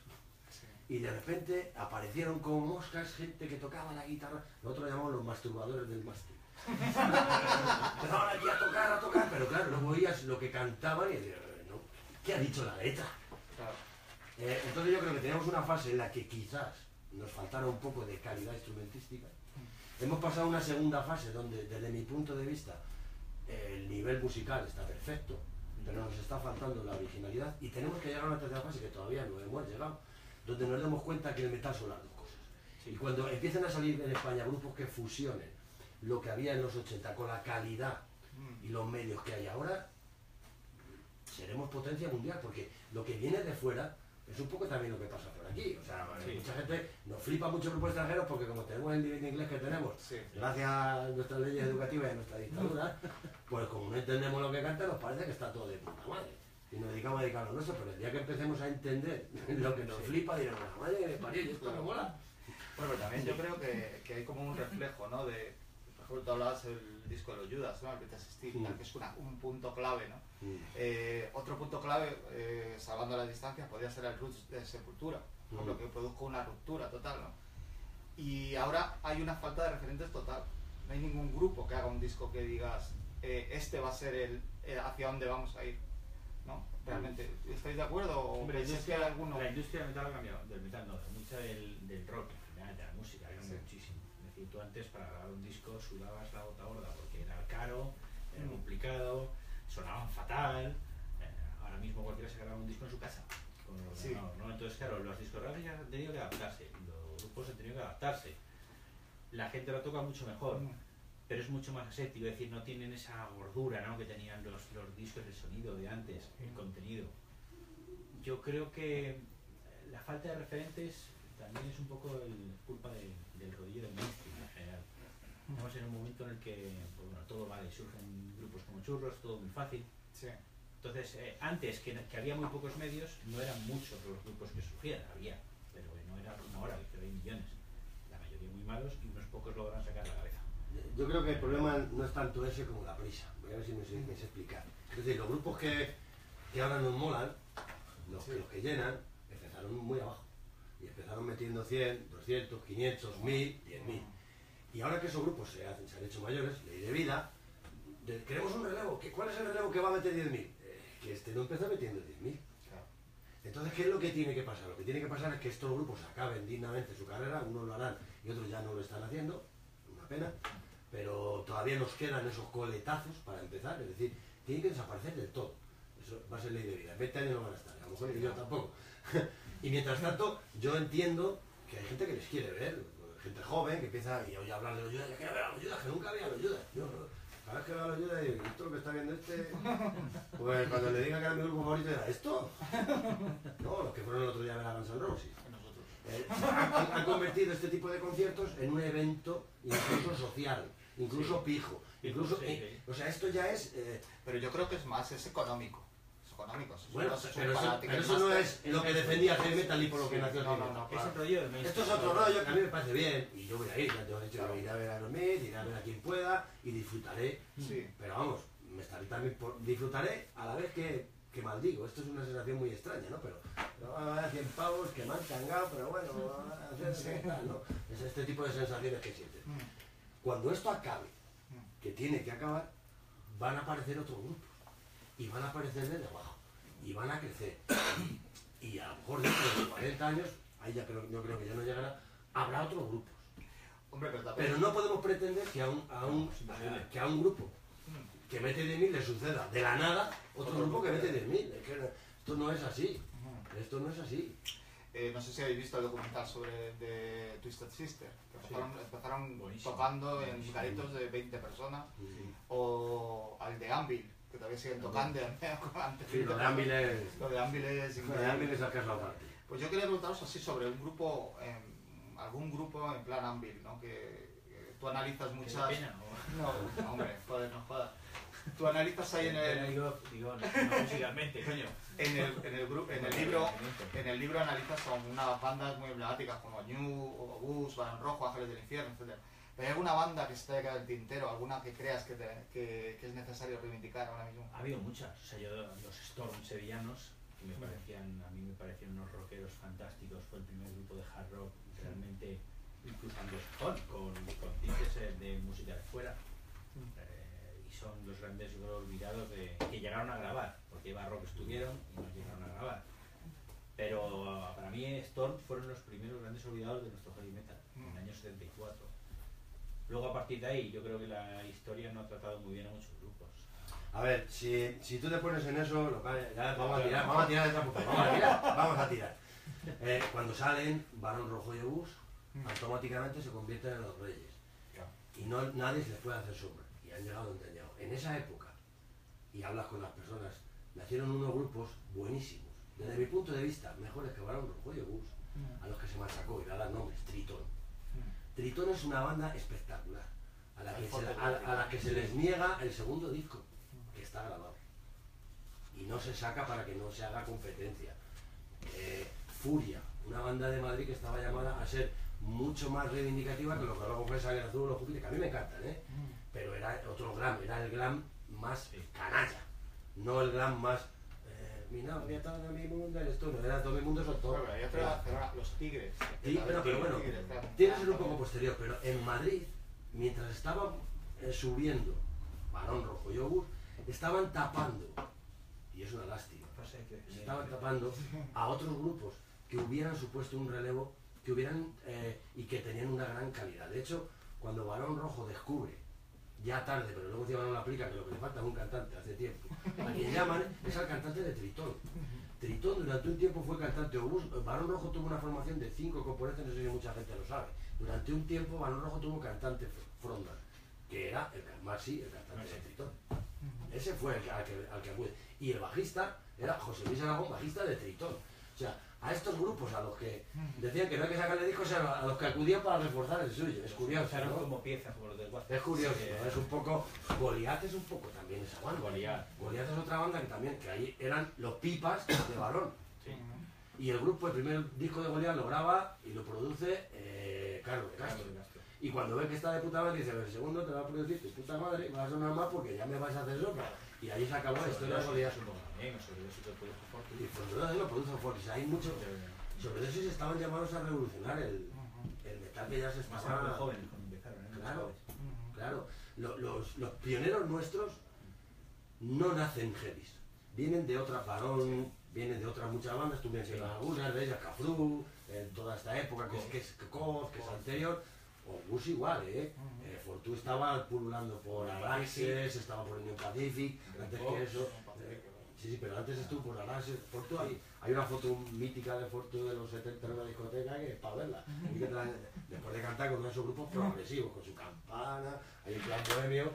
y de repente aparecieron como moscas gente que tocaba la guitarra. Nosotros lo llamamos los masturbadores del mástil. Empezaban aquí a tocar, a tocar, pero claro, luego oías lo que cantaban y decías, no, ¿qué ha dicho la letra? Claro. Eh, entonces yo creo que teníamos una fase en la que quizás nos faltara un poco de calidad instrumentística. Hemos pasado a una segunda fase donde, desde mi punto de vista, el nivel musical está perfecto, pero nos está faltando la originalidad y tenemos que llegar a una tercera fase que todavía no hemos llegado, donde nos demos cuenta que el metal son las dos cosas. Y cuando empiecen a salir en España grupos que fusionen lo que había en los 80 con la calidad y los medios que hay ahora, seremos potencia mundial, porque lo que viene de fuera es un poco también lo que pasa por aquí. O sea, Sí. mucha gente nos flipa mucho grupos extranjeros porque como tenemos el nivel de inglés que tenemos, Sí. gracias a nuestras leyes educativas y a nuestra dictadura, pues como no entendemos lo que canta, nos parece que está todo de puta madre. Y nos dedicamos a dedicar a lo nuestro, pero el día que empecemos a entender lo que nos flipa, diremos, la madre que parió, y esto me mola. Bueno, pero también yo creo que, que hay como un reflejo, ¿no? De, por ejemplo, tú hablabas del disco de los Judas, ¿no? El British Steel, Mm. que es una- un punto clave, ¿no? Eh, otro punto clave, eh, salvando las distancias, podría ser el Roots de Sepultura, por lo Mm. que produjo una ruptura total, ¿no? Y ahora hay una falta de referentes total. No hay ningún grupo que haga un disco que digas, eh, este va a ser el eh, hacia dónde vamos a ir, ¿no? Realmente, ¿estáis de acuerdo? ¿O Hombre, que hay alguno? la industria del metal ha cambiado, del metal no, mucha del, del rock, de la música, cambiado Sí. muchísimo. Es decir, tú antes para grabar un disco sudabas la gota gorda porque era caro, era Mm. complicado, sonaban fatal. eh, ahora mismo cualquiera se graba un disco en su casa, con el Sí. ordenador, ¿no? Entonces, claro, los discográficos han tenido que adaptarse, los grupos han tenido que adaptarse. La gente lo toca mucho mejor Mm. pero es mucho más aséptico, es decir, no tienen esa gordura ¿no? que tenían los, los discos de sonido de antes, el contenido. Yo creo que la falta de referentes también es un poco el- culpa de- del rodillo del mainstream. Estamos en un momento en el que pues, bueno, todo vale, surgen grupos como churros, todo muy fácil. Sí. Entonces, eh, antes que, que había muy pocos medios, no eran muchos los grupos que surgían, había, pero no era una hora, pero hay millones. La mayoría muy malos y unos pocos logran sacar la cabeza. Yo creo que el problema no es tanto ese como la prisa. Voy a ver si me sé, me sé explicar. Es decir, los grupos que, que ahora nos molan, los, Sí. los que llenan, empezaron muy abajo. Y empezaron metiendo 100, 200, 500, 1000, 10.000. Y ahora que esos grupos se, hacen, se han hecho mayores, ley de vida, de- queremos un relevo. ¿Qué- ¿Cuál es el relevo que va a meter 10.000? Eh, que este no empezó metiendo 10.000. Claro. Entonces, ¿qué es lo que tiene que pasar? Lo que tiene que pasar es que estos grupos acaben dignamente su carrera, unos lo harán y otros ya no lo están haciendo, una pena, pero todavía nos quedan esos coletazos para empezar, es decir, tienen que desaparecer del todo. Eso va a ser ley de vida. En 20 años no van a estar, a lo mejor ni yo tampoco. y mientras tanto, yo entiendo que hay gente que les quiere ver, gente joven que empieza y oye hablar de los Judas, yo quiero ver a los Judas, que nunca veía a los Judas. Yo, cada vez que veo a los Judas, digo, ¿esto lo que está viendo este? Pues cuando le diga que era mi grupo favorito, era ¿esto? No, los que fueron el otro día a ver a Guns N' Roses. Nosotros. Eh, han, han convertido este tipo de conciertos en un evento incluso social, incluso pijo, incluso, Sí, eh, o sea, esto ya es, eh, Pero yo creo que es más, es económico. Es económico. es- bueno, pero eso, pero eso no es lo que defendía heavy metal y por lo que Sí, nació el no, no, no, claro. otro rollo Esto es otro rollo que a mí me parece bien y yo voy a ir, ya te lo he dicho, que iré a ver a los Smith, iré a ver a quien pueda y disfrutaré, Sí. pero vamos, me estaré también por- disfrutaré a la vez que, que maldigo, esto es una sensación muy extraña, ¿no? Pero no, a 100 pavos que me han tangado, pero bueno, a hacer tal, ¿no? Es este tipo de sensaciones que sientes. Mm. Cuando esto acabe, que tiene que acabar, van a aparecer otros grupos. Y van a aparecer desde abajo. Y van a crecer. Y, a lo mejor dentro de 40 años, ahí ya creo, yo creo que ya no llegará, habrá otros grupos. Hombre, pero no podemos pretender que a un, a un, que a un grupo que mete 10.000 le suceda de la nada otro Otro grupo que mete 10.000. Es que esto no es así. Esto no es así. Eh, no sé si habéis visto el documental sobre de Twisted Sister, que Sí. empezaron, empezaron tocando en garitos de 20 personas, Sí. o al de Anvil, que todavía siguen tocando. antes Sí, lo de Ámbil es, Lo de Anvil es lo de. Ámbil es el caso aparte. Pues yo quería preguntaros así sobre un grupo, em, algún grupo en plan Anvil, ¿no? Que, que tú analizas Qué muchas... pena, ¿no? No, hombre, joder, no jodas. Tú analizas ahí en el, digo, digo, no, no musicalmente, coño. en el, en el, gru- en el libro En el libro analizas a unas bandas muy emblemáticas como New, Bus, Barón Rojo, Ángeles del Infierno, etc. Hay alguna banda que se te haya quedado el tintero, alguna que creas que, es necesario reivindicar ahora mismo. Ha habido muchas, o sea, yo los Storm sevillanos, que me parecían, a mí me parecían unos rockeros fantásticos, fue el primer grupo de hard rock realmente incluso con, con tintes de música de fuera. Eh, y son los grandes olvidados que llegaron a grabar, porque Barrock estuvieron y no llegaron a grabar. Pero ah, para mí Storm fueron los primeros grandes olvidados de nuestro heavy metal, en el año 74. Luego a partir de ahí yo creo que la historia no ha tratado muy bien a muchos grupos. A ver, si, si tú te pones en eso, lo que- ya vamos a tirar, vamos a tirar de trapo, vamos a tirar, vamos a tirar. Eh, cuando salen Barón Rojo y Obús, automáticamente se convierten en los reyes. Y no, nadie se les puede hacer sombra. Y han llegado donde han llegado. En esa época, y hablas con las personas, nacieron unos grupos buenísimos. Desde mi punto de vista, mejores que Barón Rojo y Obús, a los que se machacó y le dan nombres, Tritón. Tritón es una banda espectacular, a la, que se, a, a la que se les niega el segundo disco, que está grabado. Y no se saca para que no se haga competencia. Eh, Furia, una banda de Madrid que estaba llamada a ser mucho más reivindicativa que lo que luego fue Sangre Azul o Júpiter, que a mí me encantan, ¿eh? pero era otro glam, era el glam más canalla, no el glam más... Mi novia, todo mi mundo, eres tú, no era todo mi mundo, son todo. Bueno, pero hay otra, pero los Tigres. Pero, pero bueno, Tigres, claro. tiene que ser un poco posterior, pero en Madrid, mientras estaban eh, subiendo Barón Rojo y Obús, estaban tapando, y es una lástima, se estaban tapando a otros grupos que hubieran supuesto un relevo, que hubieran eh, y que tenían una gran calidad. De hecho, cuando Barón Rojo descubre, ya tarde, pero luego encima no lo aplica, que lo que le falta es un cantante hace tiempo, a quien llaman es al cantante de Tritón. Tritón durante un tiempo fue cantante obús. Barón Rojo tuvo una formación de cinco componentes, no sé si mucha gente lo sabe. Durante un tiempo Barón Rojo tuvo cantante fr- frontal, que era el Maxi, el cantante de Tritón. Ese fue el al, que, al que acude. Y el bajista era José Luis Aragón, bajista de Tritón. O sea, a estos grupos a los que decían que no hay que sacarle discos, a los que acudían para reforzar el suyo. Es curioso, ¿no? como piezas, como los del WhatsApp. Es curioso, Sí, ¿no? es un poco. Goliath es un poco también esa banda. Goliath. Goliath es otra banda que también, que ahí eran los pipas de varón. Sí. Y el grupo, el primer disco de Goliath lo graba y lo produce eh, Carlos de Castro. Y cuando ve que está de puta madre, dice: el segundo te va a producir tu puta madre vas a sonar más porque ya me vais a hacer sopa. Y ahí se acabó la historia de Goliath. Supongo también, sobre eso te puedes Y no lo produce Fox. Hay mucho. Sobre eso estaban llamados a revolucionar el, el metal que ya se Más estaba. jóvenes cuando empezaron, ¿eh? Claro. Claro, lo- los, los pioneros nuestros no nacen heavies. vienen de otra parón, vienen de otras muchas bandas, tú mencionas algunas de ellas, Cafru, en toda esta época, que es, que es Koz, que es anterior, o Gus igual, ¿eh? eh Fortú estaba pululando por Araxes, estaba por Union Pacific, antes que eso. Sí, sí, pero antes estuvo por Araxes, Fortú, hay, hay una foto mítica de Fortú de los 70 en una discoteca que es para verla. Y que trae, después de cantar con uno de esos grupos progresivos, con su campana, hay un plan bohemio,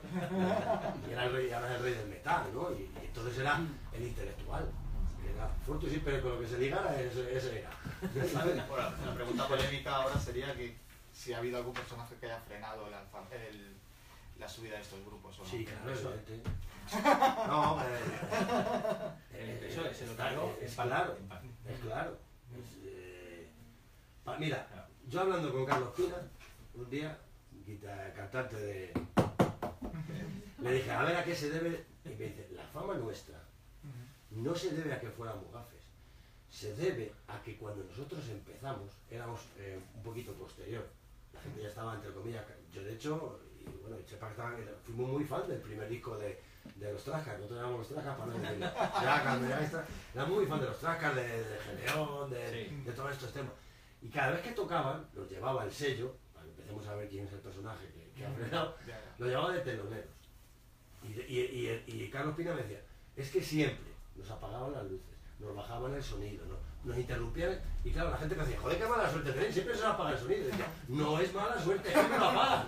y, era el rey, ahora es el rey del metal, ¿no? Y, y entonces era el intelectual. Era Fortú sí, pero con lo que se ligara, ese, ese era. Bueno, la pregunta polémica ahora sería que si ha habido algún personaje que haya frenado el, el, la subida de estos grupos. ¿o no? Sí, claro, eso. No, eh, eh, eso se lo es, claro, es claro. Eh, mira, yo hablando con Carlos Pina, un día, cantante de... Le dije, a ver a qué se debe, y me dice, la fama nuestra no se debe a que fuéramos gafes, se debe a que cuando nosotros empezamos éramos un poquito posterior. La gente ya estaba, entre comillas, yo de hecho, y bueno, sepa que estaba, fuimos muy fan del primer disco de, de los Trascas, nosotros llamamos los Trascas para no decirlo. Ya, ya está, era muy fan de los Trascas, de, de Geneón, de, de todos estos temas. Y cada vez que tocaban, los llevaba el sello, para que empecemos a ver quién es el personaje que, que ha frenado, lo llevaba de teloneros. Y, y, y, y Carlos Pina me decía, es que siempre nos apagaban las luces, nos bajaban el sonido, ¿no? Nos interrumpían y claro, la gente me decía, joder, qué mala suerte tenéis, siempre se nos apaga el sonido. Y decía, no es mala suerte, es que me lo apagan.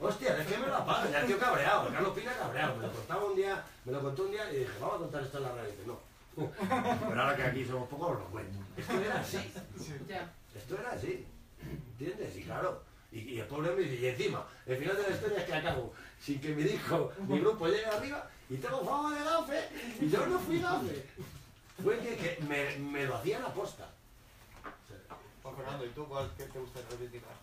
Hostia, es que me lo apagan. Ya el tío cabreado, Carlos Pina cabreado. Me lo contaba un día, me lo contó un día y dije, vamos a contar esto en la radio. Y dice, no. Pero ahora que aquí somos pocos, os lo cuento. Esto era así. Esto era así. ¿Entiendes? Y claro, y, el pobre me dice, y encima, el final de la historia es que acabo sin que mi disco, mi grupo llegue arriba y tengo fama de gafe y yo no fui gafe fue que, me, me, lo hacían a posta. Juan Fernando, ¿y tú cuál qué te gusta reivindicar?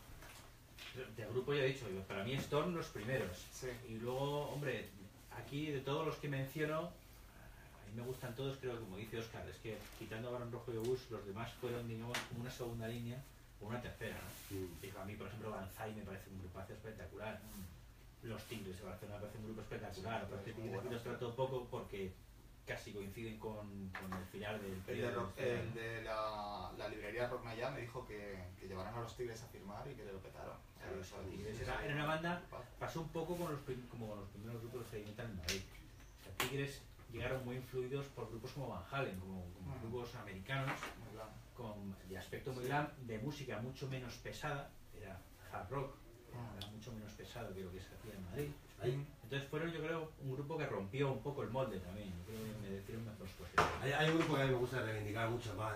De grupo ya he dicho, para mí Storm los primeros. Sí. Y luego, hombre, aquí de todos los que menciono, a mí me gustan todos, creo que como dice Oscar, es que quitando a Barón Rojo y Bus, los demás fueron, digamos, como una segunda línea o una tercera. ¿no? a mí, por ejemplo, Banzai me parece un grupazo espectacular. Los Tigres de Barcelona me parece un grupo espectacular. Sí, Aparte, los trato poco porque casi coinciden con, con el final del periodo. El de, la, la, librería Rock Maya me dijo que, que, llevaran a los Tigres a firmar y que le lo petaron. Tigres era, era, una banda, pasó un poco con los, como con los primeros grupos de Sedimental en Madrid. Sea, Tigres llegaron muy influidos por grupos como Van Halen, como, como grupos americanos, con, de aspecto muy gran, de música mucho menos pesada, era hard rock, era mucho menos pesado que lo que se hacía en Madrid. Entonces fueron, yo creo, un grupo que rompió un poco el molde también. Yo creo que me decían mejor cosas. Hay, hay, un grupo que a mí me gusta reivindicar mucho más,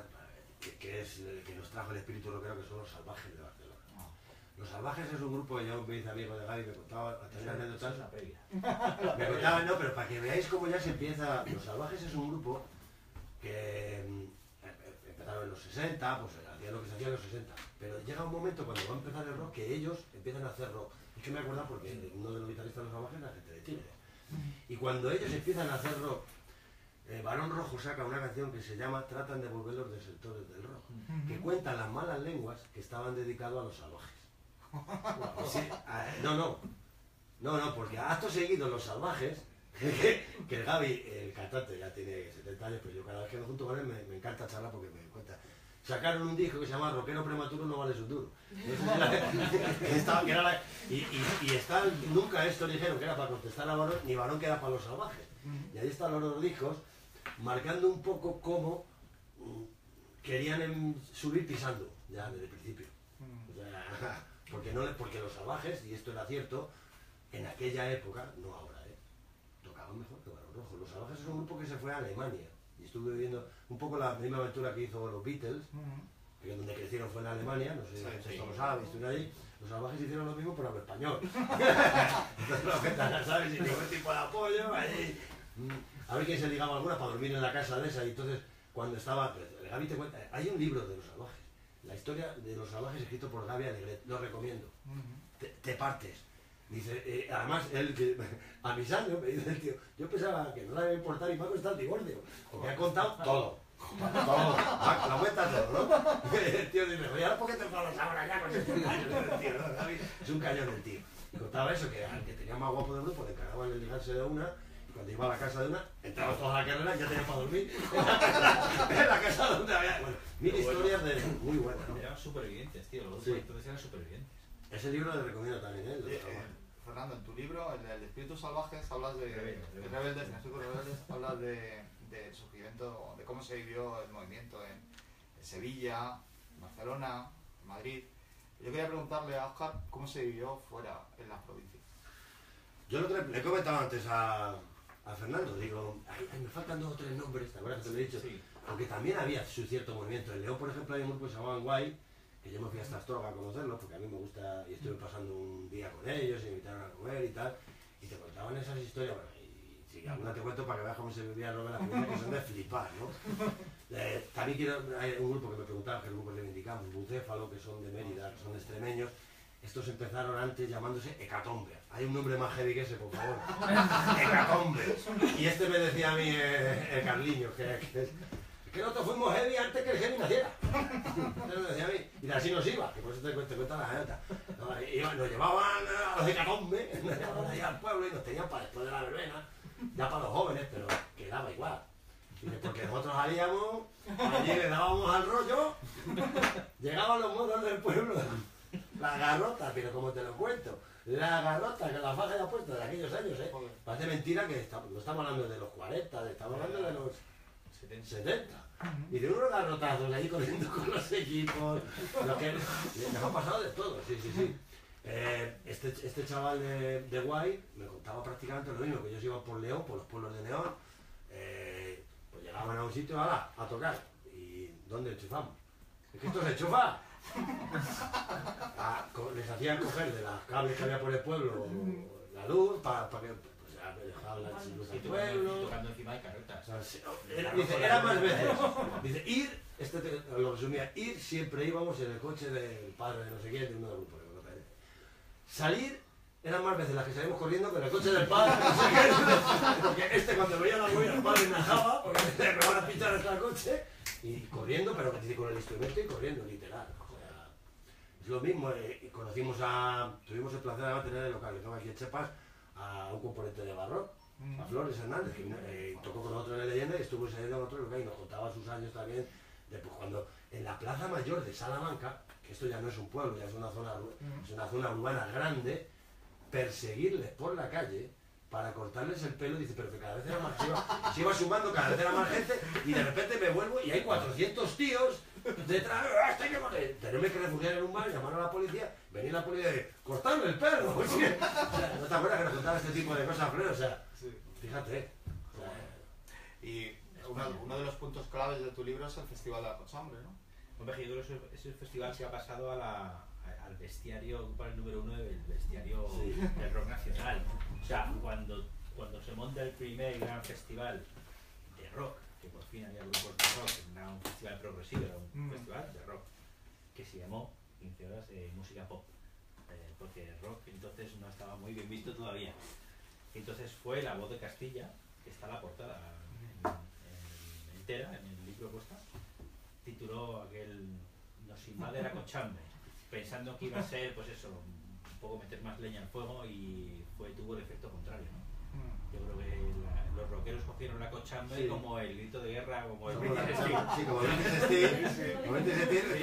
que, que es el que nos trajo el espíritu lo creo que son los salvajes de Barcelona. Ah. Los Salvajes es un grupo que yo me hice amigo de Gaby, me contaba también anécdotas. Me contaba, no, pero para que veáis cómo ya se empieza. Los Salvajes es un grupo que mm, empezaron en los 60, pues hacían lo que se hacía en los 60. Pero llega un momento cuando va a empezar el rock que ellos empiezan a hacer rock es que me acuerdo porque uno de los guitarristas de los salvajes la gente de Tigres. Y cuando ellos empiezan a hacer rock, eh, Barón Rojo saca una canción que se llama Tratan de volver los desertores del rock, que cuenta las malas lenguas que estaban dedicados a los salvajes. no, no, no, no, porque acto seguido los salvajes, que el Gaby, el cantante, ya tiene 70 años, pero yo cada vez que me junto con él me, me encanta charlar porque me cuenta sacaron un disco que se llama Rockero Prematuro no vale su duro. y, y, está, nunca esto dijeron que era para contestar a Varón, ni Varón que era para los salvajes. Y ahí están los dos discos, marcando un poco cómo mm, querían subir pisando, ya desde el principio. porque, no, porque los salvajes, y esto era cierto, en aquella época, no ahora, ¿eh? tocaban mejor que Barón Rojo. Los salvajes es un grupo que se fue a Alemania estuve viviendo un poco la misma aventura que hizo los Beatles, que donde crecieron fue en Alemania, no sé si esto lo ahí. Los salvajes hicieron lo mismo, pero en español. Entonces, lo que ¿sabes? Y ningún tipo de apoyo, ahí. Mm, a ver quién se ligaba alguna para dormir en la casa de esa. Y entonces, cuando estaba. Gaby te cuenta, hay un libro de los salvajes. La historia de los salvajes escrito por Gaby Alegret. Lo recomiendo. te partes Dice, eh, además, él, que, avisando, me dice el tío, yo pensaba que no le iba a importar y me ha costado el divorcio, porque ha contado todo. todo, la cuenta todo, ¿no? El tío dice, oye, por qué te paras ahora ya con este tío, ¿no? Es un cañón el tío. Y contaba eso, que al que tenía más guapo del grupo le cagaban el ligarse de una, cuando iba a la casa de una, entraba toda la carrera y ya tenía para dormir. en la casa donde había. Bueno, mil Bueno. historias de. Muy buenas, ¿no? Eran supervivientes, tío. Los Sí. entonces eran supervivientes. Ese libro le recomiendo también, ¿eh? Eh, Fernando, en tu libro, el de, el de Espíritus Salvajes, hablas de Rebeldes, de rebeldes. rebeldes, hablas de, del surgimiento, de cómo se vivió el movimiento en, en Sevilla, en Barcelona, en Madrid. Yo quería preguntarle a Oscar cómo se vivió fuera, en las provincias. Yo lo que le he comentado antes a, a Fernando, digo, ay, ay, me faltan dos o tres nombres, ¿te acuerdas que te lo he dicho? Sí. Aunque también había su cierto movimiento. En León, por ejemplo, hay un grupo que se Guay, que yo me fui hasta Astorga a conocerlos, porque a mí me gusta, y estuve pasando un día con ellos, y me invitaron a comer y tal, y te contaban esas historias, bueno, y si alguna te cuento para que veas cómo se vivía en la provincia, que son de flipar, ¿no? Eh, también quiero, hay un grupo que me preguntaba, que el grupo reivindicamos, Bucéfalo, que son de Mérida, que son extremeños, estos empezaron antes llamándose Hecatombe. Hay un nombre más heavy que ese, por favor. Hecatombe. Y este me decía a mí, eh, el Carliño, que, que, es- que nosotros fuimos heavy antes que el heavy naciera. Y así nos iba, que por eso te, te cuento la anécdota. No, iba- nos llevaban a los Hecatombe, nos llevaban allá al pueblo y nos tenían para después de la verbena, ya para los jóvenes, pero quedaba igual. Porque nosotros salíamos, allí le dábamos al rollo, llegaban los modos del pueblo, la garrota, pero como te lo cuento, la garrota que la faja ya puesto de aquellos años, ¿eh? Parece mentira que no estamos hablando de los 40, estamos hablando de los 70. 70. Y de unos garrotazos allí corriendo con los equipos. Lo que, nos ha pasado de todo, sí, sí, sí. Eh, este, este chaval de, de Guay me contaba prácticamente lo mismo, que ellos iban por León, por los pueblos de León, eh, pues llegaban a un sitio ala, a tocar. ¿Y dónde enchufamos? Es que esto se enchufa. Ah, les hacían coger de las cables que había por el pueblo la luz para que la luz Y tocando, pueblo. tocando encima de carretas. O sea, era, dice, era más veces. Dice, ir, este te- lo resumía, ir siempre íbamos en el coche del padre de no sé quién, de uno del grupo. de Europa. Salir eran más veces las que salimos corriendo que en el coche del padre, no sé qué. Porque este cuando veía la movida, el padre najaba, porque me van a pinchar hasta el coche, y corriendo, pero con el instrumento y corriendo, literal. O sea, es lo mismo, eh, conocimos a, tuvimos el placer de tener el local, que aquí en Chepas, a un componente de Barroc, a Flores Hernández, que eh, tocó con nosotros en Leyenda y estuvo enseñando en otro lugar y nos contaba sus años también, de pues, cuando en la Plaza Mayor de Salamanca, que esto ya no es un pueblo, ya es una zona, ur- es una zona urbana grande, perseguirles por la calle para cortarles el pelo, dice, pero que cada vez era más, se iba, se iba sumando cada vez era más gente y de repente me vuelvo y hay 400 tíos detrás, ¡ah, este hay que matar! tenerme que refugiar en un bar, llamar a la policía, venir la policía y decir, cortarme el pelo, o sea, ¿no te acuerdas que nos contaba este tipo de cosas, Flor? O sea, Sí. fíjate, o sea, Y uno, uno de los puntos claves de tu libro es el Festival de la Cochambre, ¿no? Hombre, yo creo que es el festival que ha pasado a la, a- al bestiario, ocupa el número uno del bestiario Sí. del rock nacional. O sea, cuando, cuando se monta el primer gran festival de rock, que por fin había grupos de rock, era un festival progresivo, era un Mm. festival de rock, que se llamó 15 horas de música pop, eh, porque el rock entonces no estaba muy bien visto todavía. Entonces fue La Voz de Castilla, que está la portada en- en- entera en el libro puesta, tituló aquel Nos invade la cochambre, pensando que iba a ser, pues eso, un poco meter más leña al fuego y fue, tuvo el efecto contrario, ¿no? Yo creo que la- los rockeros cogieron la cochambre Sí. como el grito de guerra, como el. Sí, como estos sí.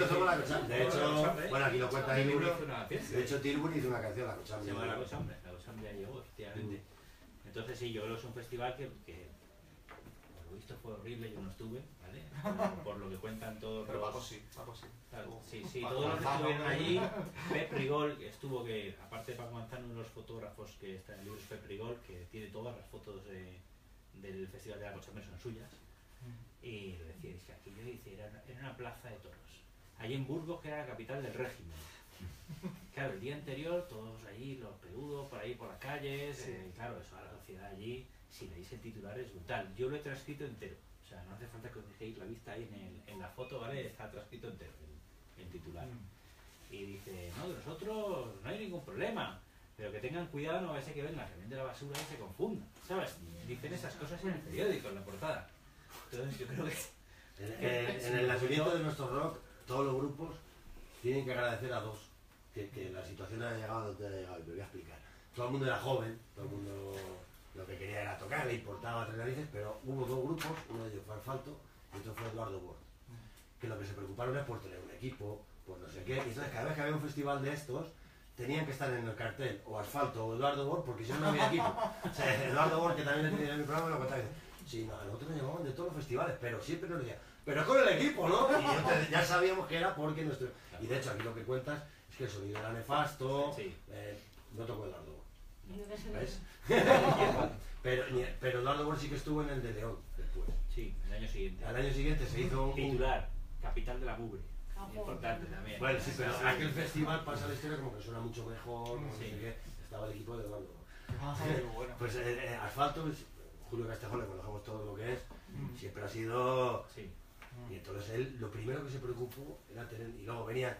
somos la Cochambre. De hecho, Cochambre. bueno, aquí lo cuenta el libro. De hecho, Tilbury hizo una canción, la Cochambre. Se llama la cochambre, la cochambre llegó, efectivamente. Entonces sí, yo creo que es un festival que, fue horrible, yo no estuve, ¿vale? Por, por lo que cuentan todos Pero los... Paco sí, Paco sí. Claro, sí, sí, Paco todos los que estuvieron allí, Pep Rigol estuvo que, aparte de Paco Manzano, uno de los fotógrafos que está en el libro es Pep Rigol, que tiene todas las fotos de- del Festival de la Cochambre son suyas. Y lo decía, dice, aquí yo dice, era, era una plaza de toros. Allí en Burgos, que era la capital del régimen. Claro, el día anterior, todos allí, los peludos, por ahí por las calles, Sí. eh, claro, eso a la sociedad allí, si leéis el titular es brutal. Yo lo he transcrito entero, o sea, no hace falta que os dejéis la vista ahí en, el- en la foto, ¿vale? Está transcrito entero el, el titular. Y dice, no, de nosotros no hay ningún problema, pero que tengan cuidado, no vaya a ser que venga, que vende la basura y se confunda, ¿sabes? Dicen esas cosas en el periódico, en la portada. Entonces yo creo que... En, en- en el nacimiento de nuestro rock, todos los grupos tienen que agradecer a dos, que, que la situación haya llegado donde ha llegado, y me voy a explicar. Todo el mundo era joven, todo el mundo lo que quería era tocar, le importaba tres narices, pero hubo dos grupos, uno de ellos fue Asfalto y otro fue Eduardo Bord, que lo que se preocuparon es por tener un equipo, por no sé qué, y entonces cada vez que había un festival de estos, tenían que estar en el cartel o Asfalto o Eduardo Bord, porque si no, no había equipo. O sea, Eduardo Bord, que también le tenía en mi programa, me lo contaba, y dice, sí, no, nosotros nos llamaban de todos los festivales, pero siempre nos decían, pero es con el equipo, ¿no? Y entonces ya sabíamos que era porque nuestro... Y de hecho aquí lo que cuentas es que el sonido era nefasto, Sí. eh, no tocó Eduardo ¿Ves? pero, pero Eduardo Bor sí que estuvo en el de León después. Sí, el año siguiente. Al año siguiente se hizo un... Titular, capital de la mugre. Ah. Importante también. Bueno, sí, pero Sí. aquel festival pasa la historia como que suena mucho mejor, no Sí. sé qué. Estaba el equipo de Eduardo Bor. Ah, bueno. Pues eh, eh, Asfalto, es- Julio Castejón le conocemos todo lo que es, siempre ha sido... Sí. Y entonces él lo primero que se preocupó era tener... Y luego venía,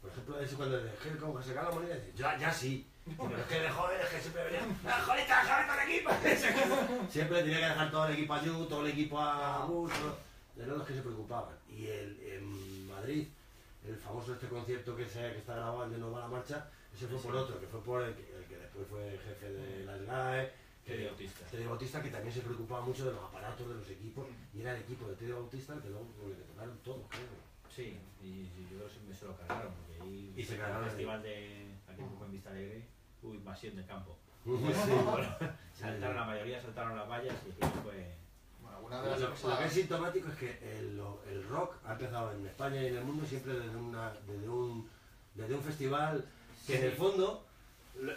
por ejemplo, eso cuando le dije como que se caga la moneda, dice, ya, ya sí. Pero es que de es que siempre venía, ¡Ah, joder, todo el equipo! siempre tenía que dejar todo el equipo a Yu, todo el equipo a Gus, todo- eran los que se preocupaban. Y el, en Madrid, el famoso este concierto que, se, que está grabado, el de No va la marcha, ese fue por otro, que fue por el que, el que después fue jefe de la SGAE, Teddy Bautista. Teddy Bautista, que también se preocupaba mucho de los aparatos de los equipos, y era el equipo de Teddy Bautista el que luego que tocaron todos, creo. Sí, y, y yo creo que se lo cargaron, porque ahí Y se cargaron el festival de aquel que fue en Vista Alegre, invasión de campo. Sí. Bueno, saltaron la mayoría, saltaron las vallas y fue... Bueno, una de Lo, las lo que es cosas... sintomático es que el, el rock ha empezado en España y en el mundo siempre desde, una, desde, un, desde un festival que en el fondo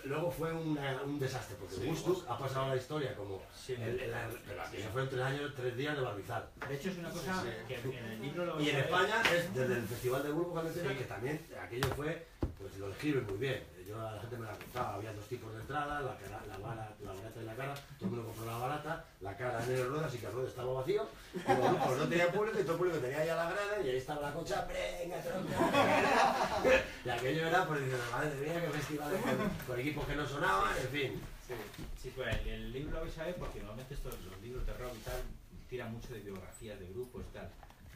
luego fue una- un desastre, porque Sí. Woodstock ha pasado la historia como Sí. el, el, el- aquello fueron tres años, tres días de barbizar. De hecho es una cosa Sí, sí. que en el libro lo Y en. España es desde el Festival de Burgos Sí. que también aquello fue, pues lo describe muy bien. Yo a la gente me la contaba, había dos tipos de entrada, la, cara, la, vara- la barata y la cara, todo el mundo compró la barata, la cara en el ruedas y que el ruedo estaba vacío, y los grupos no tenían público y todo el público tenía ya la grada y ahí estaba la cocha, venga, tronco". Y aquello era, pues diciendo, madre mía, qué festivales con, equipos que no sonaban, en fin. Sí, pues el, el libro lo vais a ver porque normalmente estos, los libros de rock y tal tiran mucho de biografías de grupos y tal.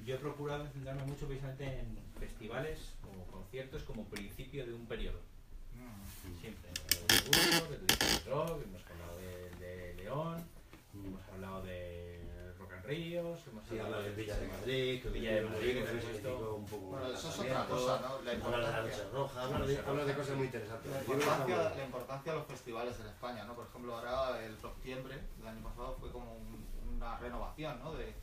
Yo he procurado centrarme mucho precisamente en festivales o conciertos como principio de un periodo. Mm. Siempre. De Burgos, del disco de rock, hemos hablado de, de León, hemos hablado de Rock and Ríos, hemos Sí, hablado habla de Villa de Madrid, que Villa de Madrid, que supuesto. significó un poco Bueno, eso es otra cosa, ¿no? La Habla de la importancia. roja, habla de, habla de cosas muy interesantes. La El importancia, bueno. la importancia de los festivales en España, ¿no? Por ejemplo, ahora el Rocktiembre del año pasado fue como un- una renovación, ¿no? De,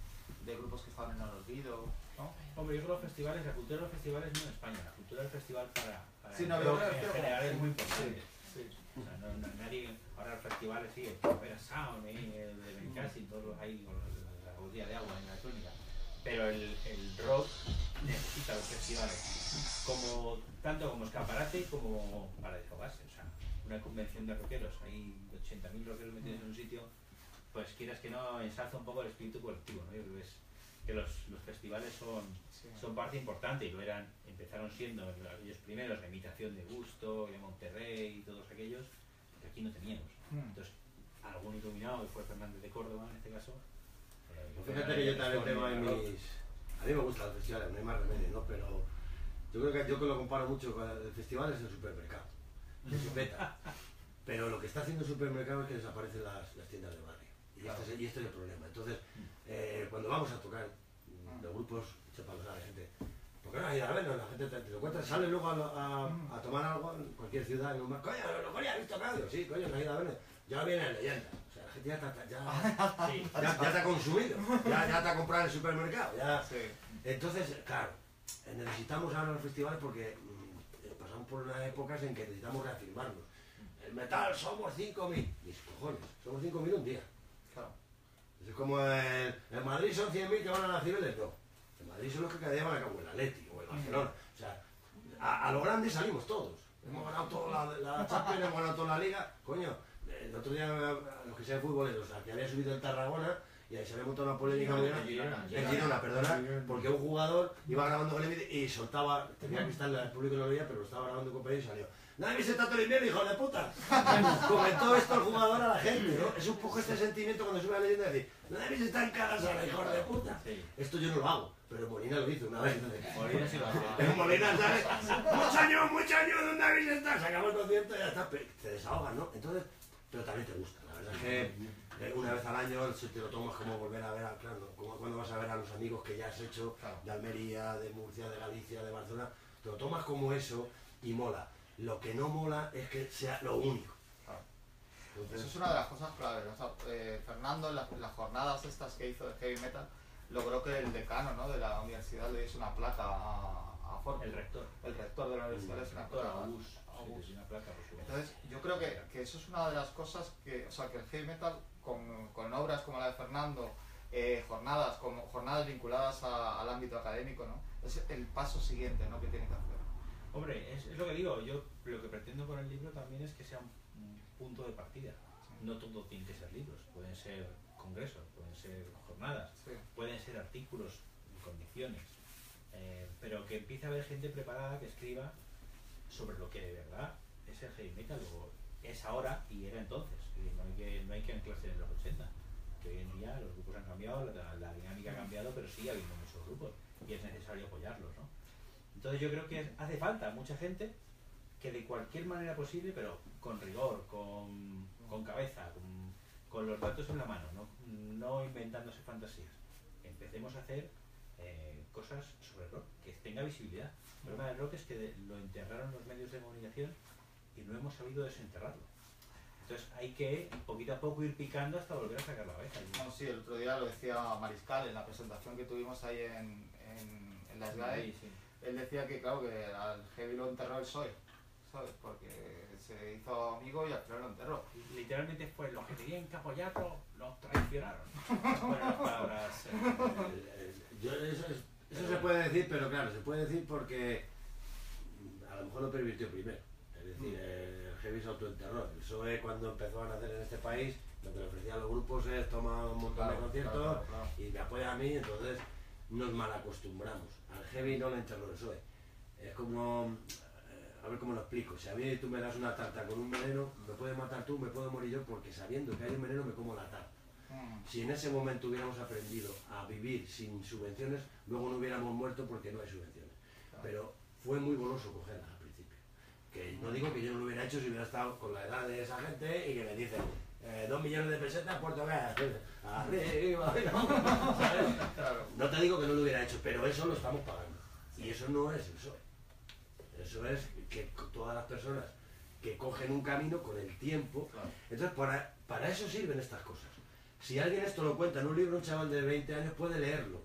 de grupos que estaban en el olvido, ¿no? Hombre, yo creo que los festivales, la cultura de los festivales no en España, la cultura del festival para, para Sí, el no, me en general es muy importante. Sí. O sea, no, nadie, ahora los festivales sí, el Primavera Sound, eh, el de Benicassi, todos ahí con la botella de agua en la electrónica. Pero el, el rock necesita los festivales, como, tanto como escaparate como para desahogarse. O sea, una convención de rockeros, hay 80.000 rockeros metidos en un sitio, pues quieras que no, ensalza un poco el espíritu colectivo. ¿no? Yo creo que, es, que los, los festivales son, Sí. son parte importante y lo eran, empezaron siendo aquellos primeros la imitación de Gusto, de Monterrey y todos aquellos que aquí no teníamos. Mm. Entonces, algún iluminado que fue Fernández de Córdoba en este caso. eh, Pues Fíjate que yo también tengo California, mis... A mí me gustan los festivales, no hay más remedio, ¿no? Pero yo creo que yo que lo comparo mucho con el festival es el supermercado. Pero lo que está haciendo el supermercado es que desaparecen las, las tiendas de barrio. Y, este, es, y este es el problema. Entonces, eh, cuando vamos a tocar mm, los grupos, sepa lo sabe gente. ¿Por qué no has ido a vernos? La gente te, te lo cuenta, sale luego a, lo- a, a tomar algo en cualquier ciudad, en un bar. Coño, lo coño, ¿has visto radio? Sí, coño, no has ido a vernos. Ya viene la leyenda. O sea, la gente ya está, ya, Sí, ya, ya te ha consumido, ya, ya te ha comprado en el supermercado. Ya. Sí. Entonces, claro, necesitamos ahora los festivales porque mm, pasamos por unas épocas en que necesitamos reafirmarnos. El metal somos 5.000. Mis cojones, somos 5.000 un día. Es como el, en Madrid son 100.000 que van a la Cibeles, no. En Madrid son los que cada día van a cabo el Atleti o el Barcelona. O sea, a, a lo grande salimos todos. Hemos ganado toda la, la Champions, hemos ganado toda la Liga. Coño, el otro día, a los que sean futboleros, o sea, que había subido el Tarragona y ahí se había montado una polémica muy grande. Girona, En Girona, perdona, porque un jugador iba grabando con el vídeo y soltaba, tenía cristal, el público no lo veía, pero lo estaba grabando con y salió. ¿Nadie habéis estado todo el invierno, hijo de puta? Comentó esto el jugador a la gente, ¿no? Es un poco este sentimiento cuando sube la leyenda de decir, ¿nadie habéis estado en casa, hijo de puta? Esto yo no lo hago, pero Molina lo hizo una vez. Molina sí lo hace. Pero Molina sale, muchos años, muchos años, ¿dónde habéis estado? Se acaba el concierto y ya está, pero te desahogas, ¿no? Entonces, pero también te gusta. La verdad es que eh, una vez al año si te lo tomas como volver a ver, a, claro, como cuando vas a ver a los amigos que ya has hecho Claro. de Almería, de Murcia, de Galicia, de Barcelona, te lo tomas como eso y mola. Lo que no mola es que sea lo único. Claro. Entonces, Eso es una de las cosas claves. o sea, eh, Fernando, en las, las jornadas estas que hizo de heavy metal, logró que el decano ¿no? de la universidad le diese una placa a, a Forti. El rector. El rector de la universidad le una placa. August. August. sí, una placa por Entonces, yo creo que, que eso es una de las cosas que, o sea, que el heavy metal, con, con obras como la de Fernando, eh, jornadas, como jornadas vinculadas a- al ámbito académico, ¿no? Es el paso siguiente, ¿no? Que tiene que hacer. Hombre, es, es lo que digo, yo lo que pretendo con el libro también es que sea un, un punto de partida. No todo tiene que ser libros, pueden ser congresos, pueden ser jornadas, Sí. pueden ser artículos en condiciones, eh, pero que empiece a haber gente preparada que escriba sobre lo que de verdad es el heavy metal, o es ahora y era entonces. No hay que, no hay que anclarse en los 80, que hoy en día los grupos han cambiado, la, la dinámica ha cambiado, pero sigue habiendo muchos grupos y es necesario apoyarlos. ¿no? Entonces yo creo que hace falta mucha gente que de cualquier manera posible, pero con rigor, con, con cabeza, con, con los datos en la mano, no, no inventándose fantasías, empecemos a hacer eh, cosas sobre el rock, que tenga visibilidad. El problema del rock es que de- lo enterraron los medios de comunicación y no hemos sabido desenterrarlo. Entonces hay que poquito a poco ir picando hasta volver a sacar la cabeza. Bueno, sí, el otro día lo decía Mariscal en la presentación que tuvimos ahí en, en, en. Sí, sí. Él decía que, claro, que al heavy lo enterró el PSOE, ¿sabes? Porque se hizo amigo y al final lo enterró. Literalmente fue los que tenían que apoyarlo, los traicionaron. Fueron las palabras. eh, yo- eso, es- eso se puede decir, pero claro, se puede decir porque mm, a lo mejor lo pervirtió primero. Es decir, el heavy se autoenterró. El PSOE cuando empezó a nacer en este país, lo que le ofrecían a los grupos es toma un montón de conciertos claro, claro, claro. y me apoya a mí, entonces nos malacostumbramos. Al heavy no le enterró el PSOE. Es como, eh, a ver cómo lo explico, si a mí tú me das una tarta con un veneno, me puedes matar tú, me puedo morir yo, porque sabiendo que hay un veneno me como la tarta. Mm, Si en ese momento hubiéramos aprendido a vivir sin subvenciones, luego no hubiéramos muerto porque no hay subvenciones. Pero fue muy goloso cogerlas al principio. Que no digo que yo no lo hubiera hecho si hubiera estado con la edad de esa gente y que me dicen eh, dos millones de pesetas, Puerto Gas, arriba, ¿sabes? Claro. No te digo que no lo hubiera hecho, pero eso lo estamos pagando. Y eso no es el PSOE. Eso es que todas las personas que cogen un camino con el tiempo. Claro. Entonces, para, para eso sirven estas cosas. Si alguien esto lo cuenta en un libro, un chaval de 20 años puede leerlo.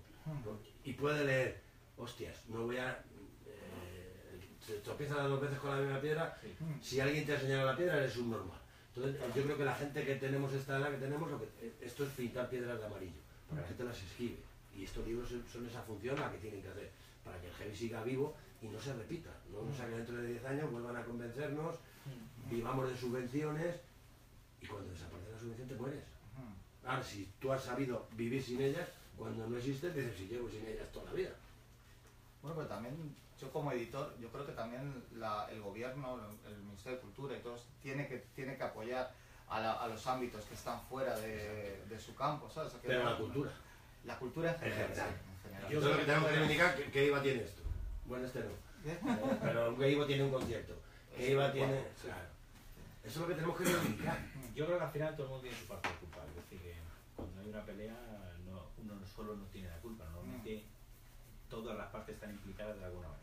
Y puede leer, hostias, no voy a... eh, dos veces con la misma piedra. Sí. Si alguien te ha señalado la piedra, eres un normal. Entonces, yo creo que la gente que tenemos esta edad que tenemos, lo que, esto es pintar piedras de amarillo, para que la gente las esquive. Y estos libros son- esa función la que tienen que hacer, para que el heavy siga vivo y no se repita. No o sea, que dentro de 10 años vuelvan a convencernos, vivamos de subvenciones y cuando desaparece la subvención te mueres. Mm. Ahora, si tú has sabido vivir sin ellas, cuando no existen, dices, si llevo sin ellas toda la vida. Bueno, pero también yo como editor, yo creo que también la- el gobierno, el Ministerio de Cultura y todos, tiene que, tiene que apoyar a, la- a los ámbitos que están fuera de, de su campo, ¿sabes? O sea, que Pero no- la cultura. La cultura en general. general. sí, en general. Yo creo que tenemos que reivindicar que, que IVA tiene esto. Bueno, este no. Eh, pero un Ivo tiene un concierto. Que IVA tiene... Sí. Claro. Eso es lo que tenemos que reivindicar. Yo creo que al final todo el mundo tiene su parte de culpa. Es decir, que cuando hay una pelea, no, uno no solo no tiene la culpa. Normalmente todas las partes están implicadas de alguna manera.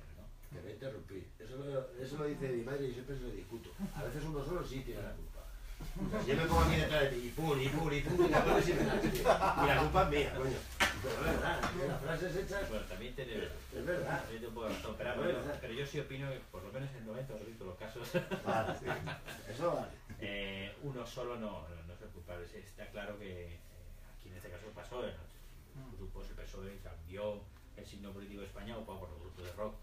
¿No? Que me interrumpí. Eso lo, eso lo dice mi madre y siempre se lo discuto. A veces uno solo sí tiene la culpa. O sea, yo me pongo aquí detrás de ti y pum, y pum, y pum, y la pones y me la Y la culpa es mía, coño. Pero es verdad, las frases hechas... Bueno, también tiene Es verdad. te puedo pero, Bueno, yo sí opino que por lo menos en el 90% de los casos Vale, Eso vale. eh, uno solo no, no, es el culpable. Está claro que eh, aquí en este caso pasó, en los grupos el PSOE cambió el signo político de España ocupado por los grupos de rock.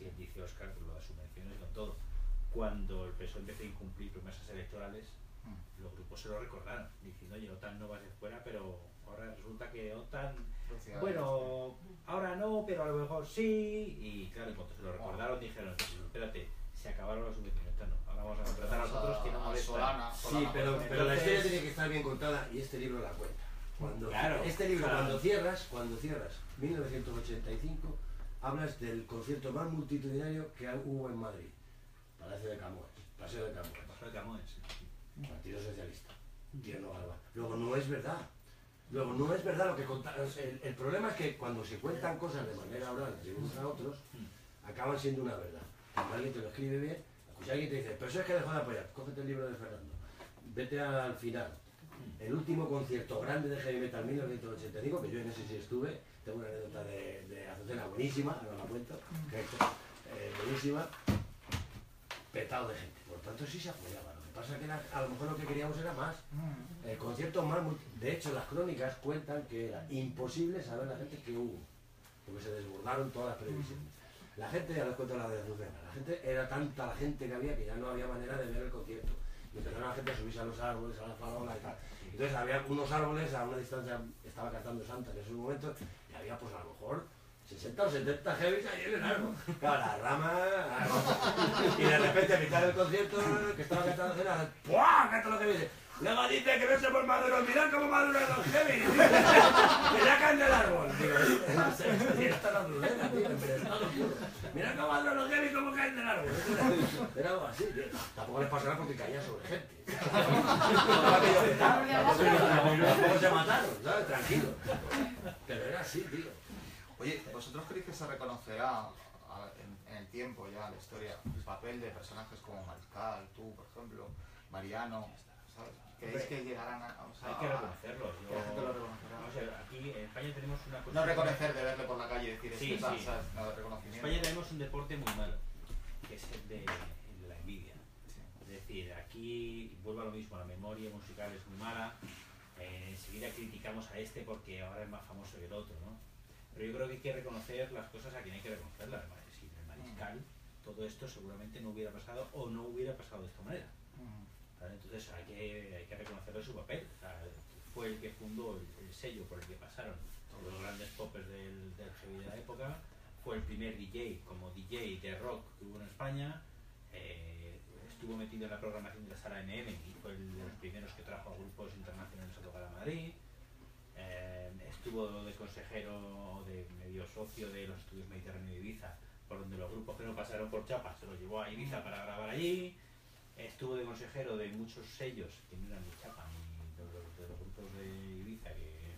Bien dice Oscar con lo de subvenciones y con todo. Cuando el PSOE empezó a incumplir promesas electorales, Mm. los grupos se lo recordaron, diciendo, oye, OTAN no va de fuera, pero ahora resulta que OTAN, bueno, ahora no, pero a lo mejor sí. Y claro, en cuanto se lo recordaron, dijeron, espérate, se acabaron las subvenciones, no, ahora vamos a contratar a nosotros que no a molestan. Solana, Sí, Solana, pero, por pero la historia tiene que estar bien contada y este libro la cuenta. Cuando, Claro, este libro, claro. cuando cierras, cuando cierras 1985, hablas del concierto más multitudinario que hubo en Madrid. Palacio de Camões, Paseo de Camões. Pasó de Camões. Partido Socialista. Tierno Galván. Luego no es verdad. Luego no es verdad lo que contan. El, el problema es que cuando se cuentan cosas de manera oral de unos a otros, acaban siendo una verdad. Cuando alguien te lo escribe bien, escucha alguien te dice, pero eso es que dejó de apoyar, cógete el libro de Fernando, vete al final. El último concierto grande de heavy metal 1985, que yo en ese sí estuve, tengo una anécdota de, de Azucena buenísima, no la cuento, que, eh, buenísima, petado de gente. Por tanto sí se apoyaba. Lo que pasa es que era- a lo mejor lo que queríamos era más. El concierto más, de hecho las crónicas cuentan que era imposible saber la gente que hubo, porque se desbordaron todas las previsiones. La gente, ya les cuento la de Azucena, la gente, era tanta la gente que había que ya no había manera de ver el concierto. Y empezaron la gente a subirse a los árboles, a la farola y tal. Entonces había unos árboles a una distancia, estaba cantando Santa en ese momento, había pues a lo mejor 60 o 70 heavies ahí en árbol. Claro, la rama. Y de repente a mitad del concierto que estaba cantando cena, ¡puah! Canta lo que dice. Luego dice que no somos maduros, mirad cómo maduran los heavies. Que ya caen del árbol. Digo, y está la tío, puro. Mirad cómo maduran los heavies, cómo caen del árbol. Era algo así, tío. Tampoco les pasará porque caía sobre gente. Tampoco se mataron, ¿sabes? Tranquilo. Pero era así, tío. Oye, ¿vosotros creéis que se reconocerá en, en el tiempo ya, la historia, el papel de personajes como Mariscal, tú, por ejemplo, Mariano. ¿Creéis que llegarán a... o sea, Hay que reconocerlo. que la gente lo reconocerá? Vamos a ver, aquí en España tenemos una cosa. No reconocer de verle por la calle y decir, Sí, este sí. No de En reconocimiento. España tenemos un deporte muy malo, que es el de, el de la envidia. Sí. Es decir, aquí vuelvo a lo mismo, la memoria musical es muy mala, eh, enseguida criticamos a este porque ahora es más famoso que el otro, ¿no? Pero yo creo que hay que reconocer las cosas a quien hay que reconocerlas. Si el mariscal, todo esto seguramente no hubiera pasado o no hubiera pasado de esta manera. Entonces hay que, hay que reconocerle su papel. Fue el que fundó el, el sello por el que pasaron todos los grandes poppers del, del de la época. Fue el primer DJ como DJ de rock que hubo en España. eh, estuvo metido en la programación de la sala MM y fue el de los primeros que trajo a grupos internacionales a tocar a Madrid. Eh, estuvo de consejero, de medio socio de los estudios Mediterráneo de Ibiza, por donde los grupos que no pasaron por Chapa se los llevó a Ibiza para grabar allí. Estuvo de consejero de muchos sellos que no eran de Chapa ni de los, de los grupos de Ibiza, que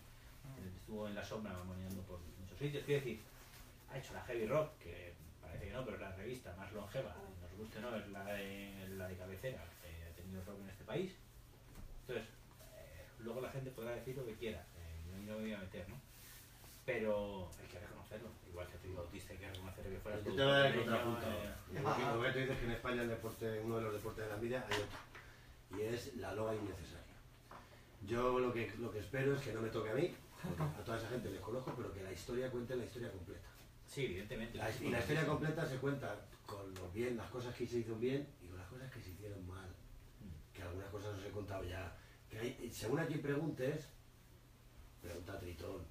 estuvo en la sombra mamoneando por muchos sitios. Quiero decir, ha hecho la heavy rock, que parece que no, pero es la revista más longeva, nos guste no, es la de, la de cabecera que ha tenido rock en este país. Entonces, eh, luego la gente podrá decir lo que quiera, eh, no me voy a meter, ¿no? Pero hay que reconocerlo, igual que a Tri Bautista hay que reconocer que fuera Yo te voy a dar el pequeño, contrapunto. Igual que- tú dices que en España el deporte, uno de los deportes de la envidia, hay otro. Y es la loga innecesaria. Yo lo que, lo que espero es que no me toque a mí, porque a toda esa gente les conozco, pero que la historia cuente la historia completa. Sí, evidentemente. La- y la historia completa se cuenta con lo bien, las cosas que se hizo bien y con las cosas que se hicieron mal. Que algunas cosas os he contado ya. Que hay, según a quien preguntes, pregunta a Tritón,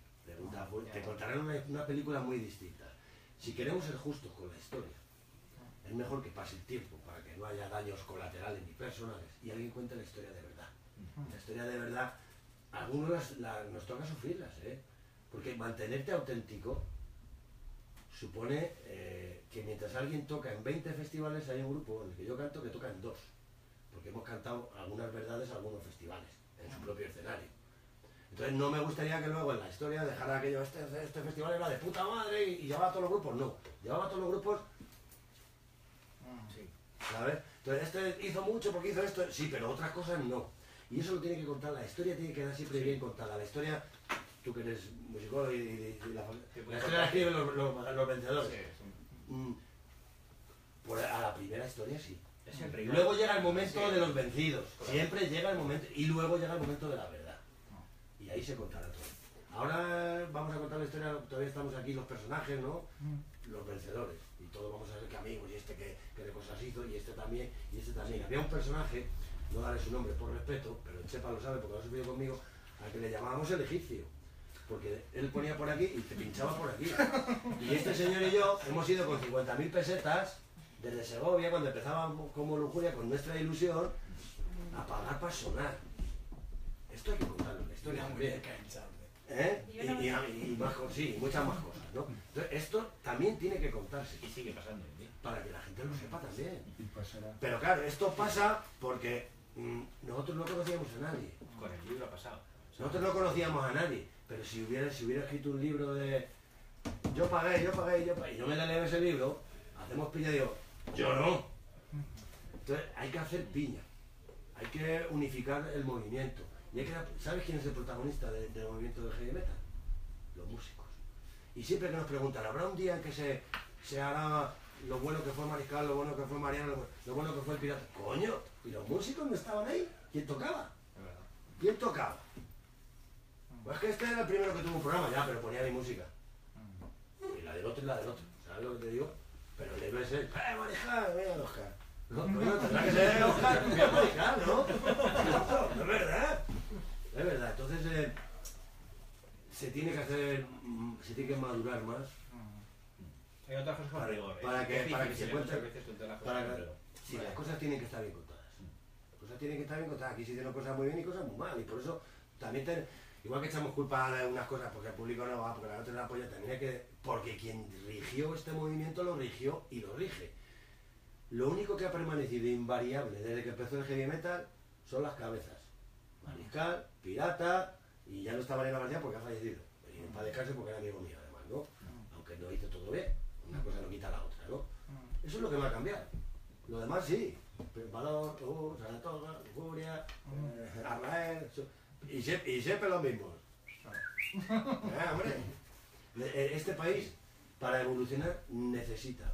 te contarán una, una película muy distinta. Si queremos ser justos con la historia, es mejor que pase el tiempo para que no haya daños colaterales ni personales y alguien cuente la historia de verdad. La historia de verdad, algunos las- la- nos toca sufrirlas, ¿eh? Porque mantenerte auténtico supone eh, que mientras alguien toca en 20 festivales hay un grupo en el que yo canto que toca en dos. Porque hemos cantado algunas verdades a algunos festivales, en su propio escenario. Entonces no me gustaría que luego en la historia dejara aquello, este, este festival era de puta madre y, y llevaba a todos los grupos. No, llevaba a todos los grupos Sí. ¿Sabes? Entonces, este hizo mucho porque hizo esto, sí, pero otras cosas no. Y eso lo tiene que contar, la historia tiene que quedar siempre bien contada. La historia, tú que eres musicólogo y, y- y la, la historia la escriben los, los- los vencedores. Sí, Mm, pues a la primera historia sí. Luego llega el momento de los vencidos. Siempre llega el momento. Y luego llega el momento de la verdad. Y ahí se contará todo. Ahora vamos a contar la historia, todavía estamos aquí los personajes, ¿no? Los vencedores. Y todos vamos a ser que amigos, y este que, que de cosas hizo, y este también, y este también. Había un personaje, no daré su nombre por respeto, pero el Chepa lo sabe porque lo ha subido conmigo, al que le llamábamos el egipcio. Porque él ponía por aquí y te pinchaba por aquí. Y este señor y yo hemos ido con 50.000 pesetas desde Segovia, cuando empezábamos como lujuria, con nuestra ilusión, a pagar para sonar. Esto hay que ¿Eh? Y, y- y más sí, muchas más cosas, ¿no? Entonces, esto también tiene que contarse, Y sigue pasando. ¿sí? para que la gente lo sepa también. Y. Pero claro, esto pasa porque mm, nosotros no conocíamos a nadie. Con el libro ha pasado. Nosotros no conocíamos a nadie, pero si hubiera, si hubiera escrito un libro de yo pagué, yo pagué, yo pagué, y no me la leo ese libro, hacemos piña y digo, yo no. Entonces hay que hacer piña, hay que unificar el movimiento. Y hay que, ¿Sabes quién es el protagonista de- del movimiento de heavy metal? Los músicos. Y siempre que nos preguntan, ¿habrá un día en que se, se hará lo bueno que fue Mariscal, lo bueno que fue Mariano, lo, bu- lo bueno que fue el pirata? ¡Coño! ¿Y los músicos no estaban ahí? ¿Quién tocaba? ¿Quién tocaba? Pues es que este era el primero que tuvo un programa, ya, pero ponía mi música. Y la del otro y la del otro. ¿Sabes lo que te digo? Pero es el, ¡eh, Mariscal! ¡Mira, Oscar! No, tendrá que ser Oscar, mira, Mariscal, ¿no? No, es verdad. Es verdad. Entonces, eh, se tiene que hacer, mm, se tiene que madurar más. Hay otras cosas con Para- rigor. para que- para que se cuente-. Sí, las cosas tienen que estar bien contadas. Las cosas tienen que estar bien contadas. Aquí se hicieron cosas muy bien y cosas muy mal. Y por eso también, ten- igual que echamos culpa a unas cosas porque el público no va, porque la otra no apoya, también hay que. Porque quien rigió este movimiento lo rigió y lo rige. Lo único que ha permanecido invariable desde que empezó el heavy metal son las cabezas. Mariscal, Pirata, y ya no está Mariano García porque ha fallecido. Y para descansar porque era amigo mío además, ¿no? Aunque no hizo todo bien. Una cosa no quita la otra, ¿no? Eso es lo que va a cambiar. Lo demás sí. Valor, uh, Saratoga, Furia, eh, Arrael, y, y siempre los mismos. Eh, hombre, Le- eh, este país, para evolucionar, necesita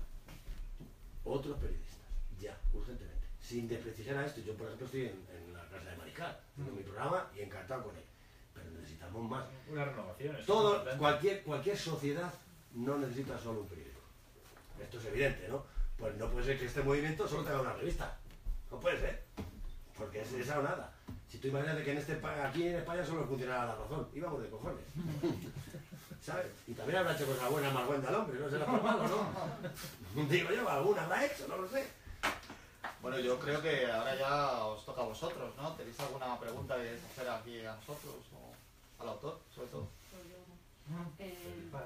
otros periodistas, ya, urgentemente. Sin desprestigiar a esto, yo por ejemplo estoy en, en la casa de Mariscal, haciendo mi programa y encantado con él. Pero necesitamos más. Una renovación. es Todo, cualquier, cualquier sociedad no necesita solo un periódico. Esto es evidente, ¿no? Pues no puede ser que este movimiento solo tenga una revista. No puede ser. Porque es esa o nada. Si tú imaginas que en este, aquí en España solo funcionaba la razón, íbamos de cojones. ¿Sabes? Y también habrá hecho cosas buenas más buena al hombre, no será por malo, ¿no? Digo yo, alguna habrá hecho, no lo sé. Bueno, yo creo que ahora ya os toca a vosotros, ¿no? ¿Tenéis alguna pregunta que queréis hacer aquí a nosotros o al autor, sobre todo? Pues. Pues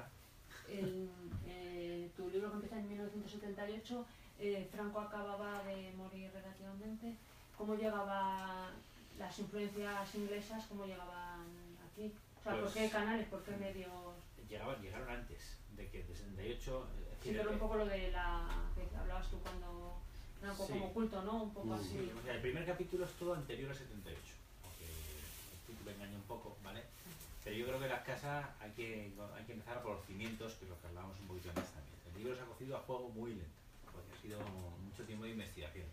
Eh, eh, tu libro que empieza en 1978, eh, Franco acababa de morir relativamente. ¿Cómo llegaban las influencias inglesas? ¿Cómo llegaban aquí? O sea, ¿por Pues- qué canales? ¿Por qué medios? Llegaban, llegaron antes de que de 68. es Sí, pero un poco lo de la que hablabas tú cuando era un poco Sí. como oculto, ¿no? Un poco así. O sea, el primer capítulo es todo anterior a 78, aunque el título engaña un poco, ¿vale? Pero yo creo que las casas hay que, hay que empezar por los cimientos, que es lo que hablábamos un poquito antes también. El libro se ha cogido a juego muy lento, porque ha sido mucho tiempo de investigación.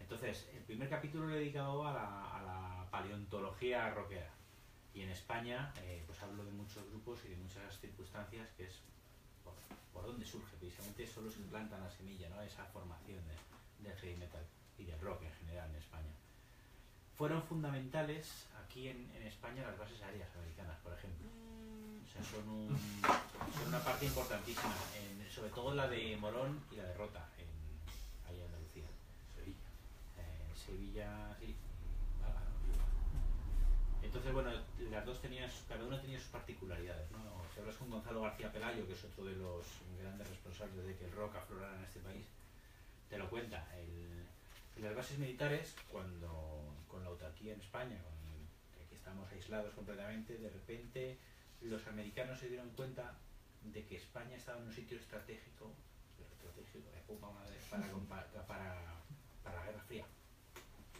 Entonces, el primer capítulo lo he dedicado a la, a la paleontología rockera. Y en España, eh, pues hablo de muchos grupos y de muchas circunstancias, que es por, por dónde surge. Precisamente solo se implanta la semilla, ¿no? Esa formación de, del heavy metal y del rock en general en España. Fueron fundamentales aquí en, en España las bases aéreas americanas, por ejemplo. O sea, son, un- son una parte importantísima, en- sobre todo la de Morón y la de Rota, en, ahí en Andalucía. Sevilla. Eh, Sevilla, sí. Entonces, bueno, las dos tenían, cada una tenía sus particularidades, ¿no? Si hablas con Gonzalo García Pelayo, que es otro de los grandes responsables de que el rock aflorara en este país, te lo cuenta. Las bases militares, cuando con la autarquía en España, aquí estamos aislados completamente, de repente los americanos se dieron cuenta de que España estaba en un sitio estratégico, estratégico, de para, para, para la Guerra Fría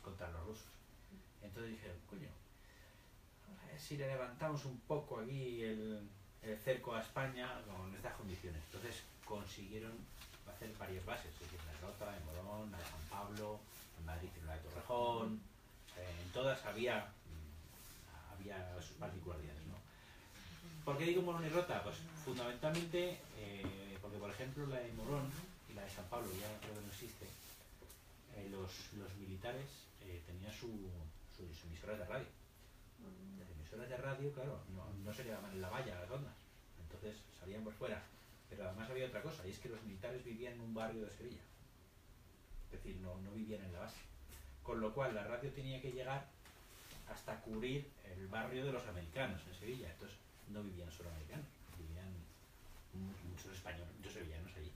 contra los rusos. Entonces dijeron, coño, si le levantamos un poco aquí el, cerco a España con estas condiciones. Entonces consiguieron hacer varias bases, es decir, en Rota, en Morón, la de San Pablo, en Madrid en la de Torrejón, eh, en todas había, mm, había sus particularidades, ¿no? ¿Por qué digo Morón y Rota? Pues fundamentalmente eh, porque, por ejemplo, la de Morón y la de San Pablo, ya creo que no existe, eh, los, los militares eh, tenían su, sus emisoras de radio. Las emisoras de radio, claro, no, se quedaban en la valla las ondas, entonces salían por fuera. Pero además había otra cosa, y es que los militares vivían en un barrio de Sevilla. Es decir, no, no vivían en la base. Con lo cual la radio tenía que llegar hasta cubrir el barrio de los americanos en Sevilla. Entonces no vivían solo americanos, vivían mu- muchos españoles, muchos sevillanos allí.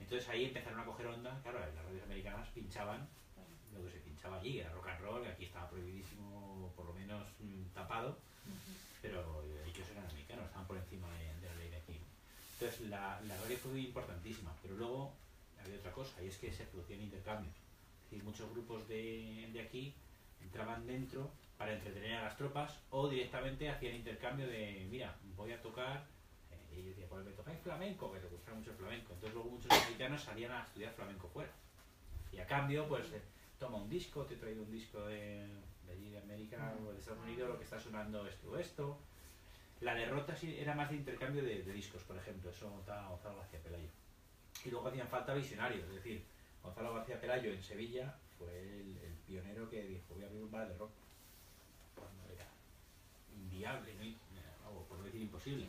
Entonces ahí empezaron a coger onda, claro, las radios americanas pinchaban lo que se pinchaba allí, era rock and roll, que aquí estaba prohibidísimo, por lo menos mm, tapado, pero ellos eran americanos, estaban por encima de, de la ley de aquí. Entonces la, la radio fue muy importantísima, pero luego había otra cosa, y es que se producían intercambios. Es decir, muchos grupos de, de aquí entraban dentro para entretener a las tropas o directamente hacían intercambio de, mira, voy a tocar, eh, y yo decía, pues me tocáis flamenco, que te gustaba mucho el flamenco. Entonces luego muchos americanos salían a estudiar flamenco fuera. Y a cambio, pues eh, toma un disco, te he traído un disco de, de allí de América o de Estados Unidos, lo que está sonando esto o esto. La derrota era más de intercambio de, de discos, por ejemplo, eso notaba Gonzalo García Pelayo. Y luego hacían falta visionarios, es decir, Gonzalo García Pelayo en Sevilla fue el, el pionero que dijo, voy a abrir un bar de rock. Cuando era inviable, ¿no? O por no decir imposible.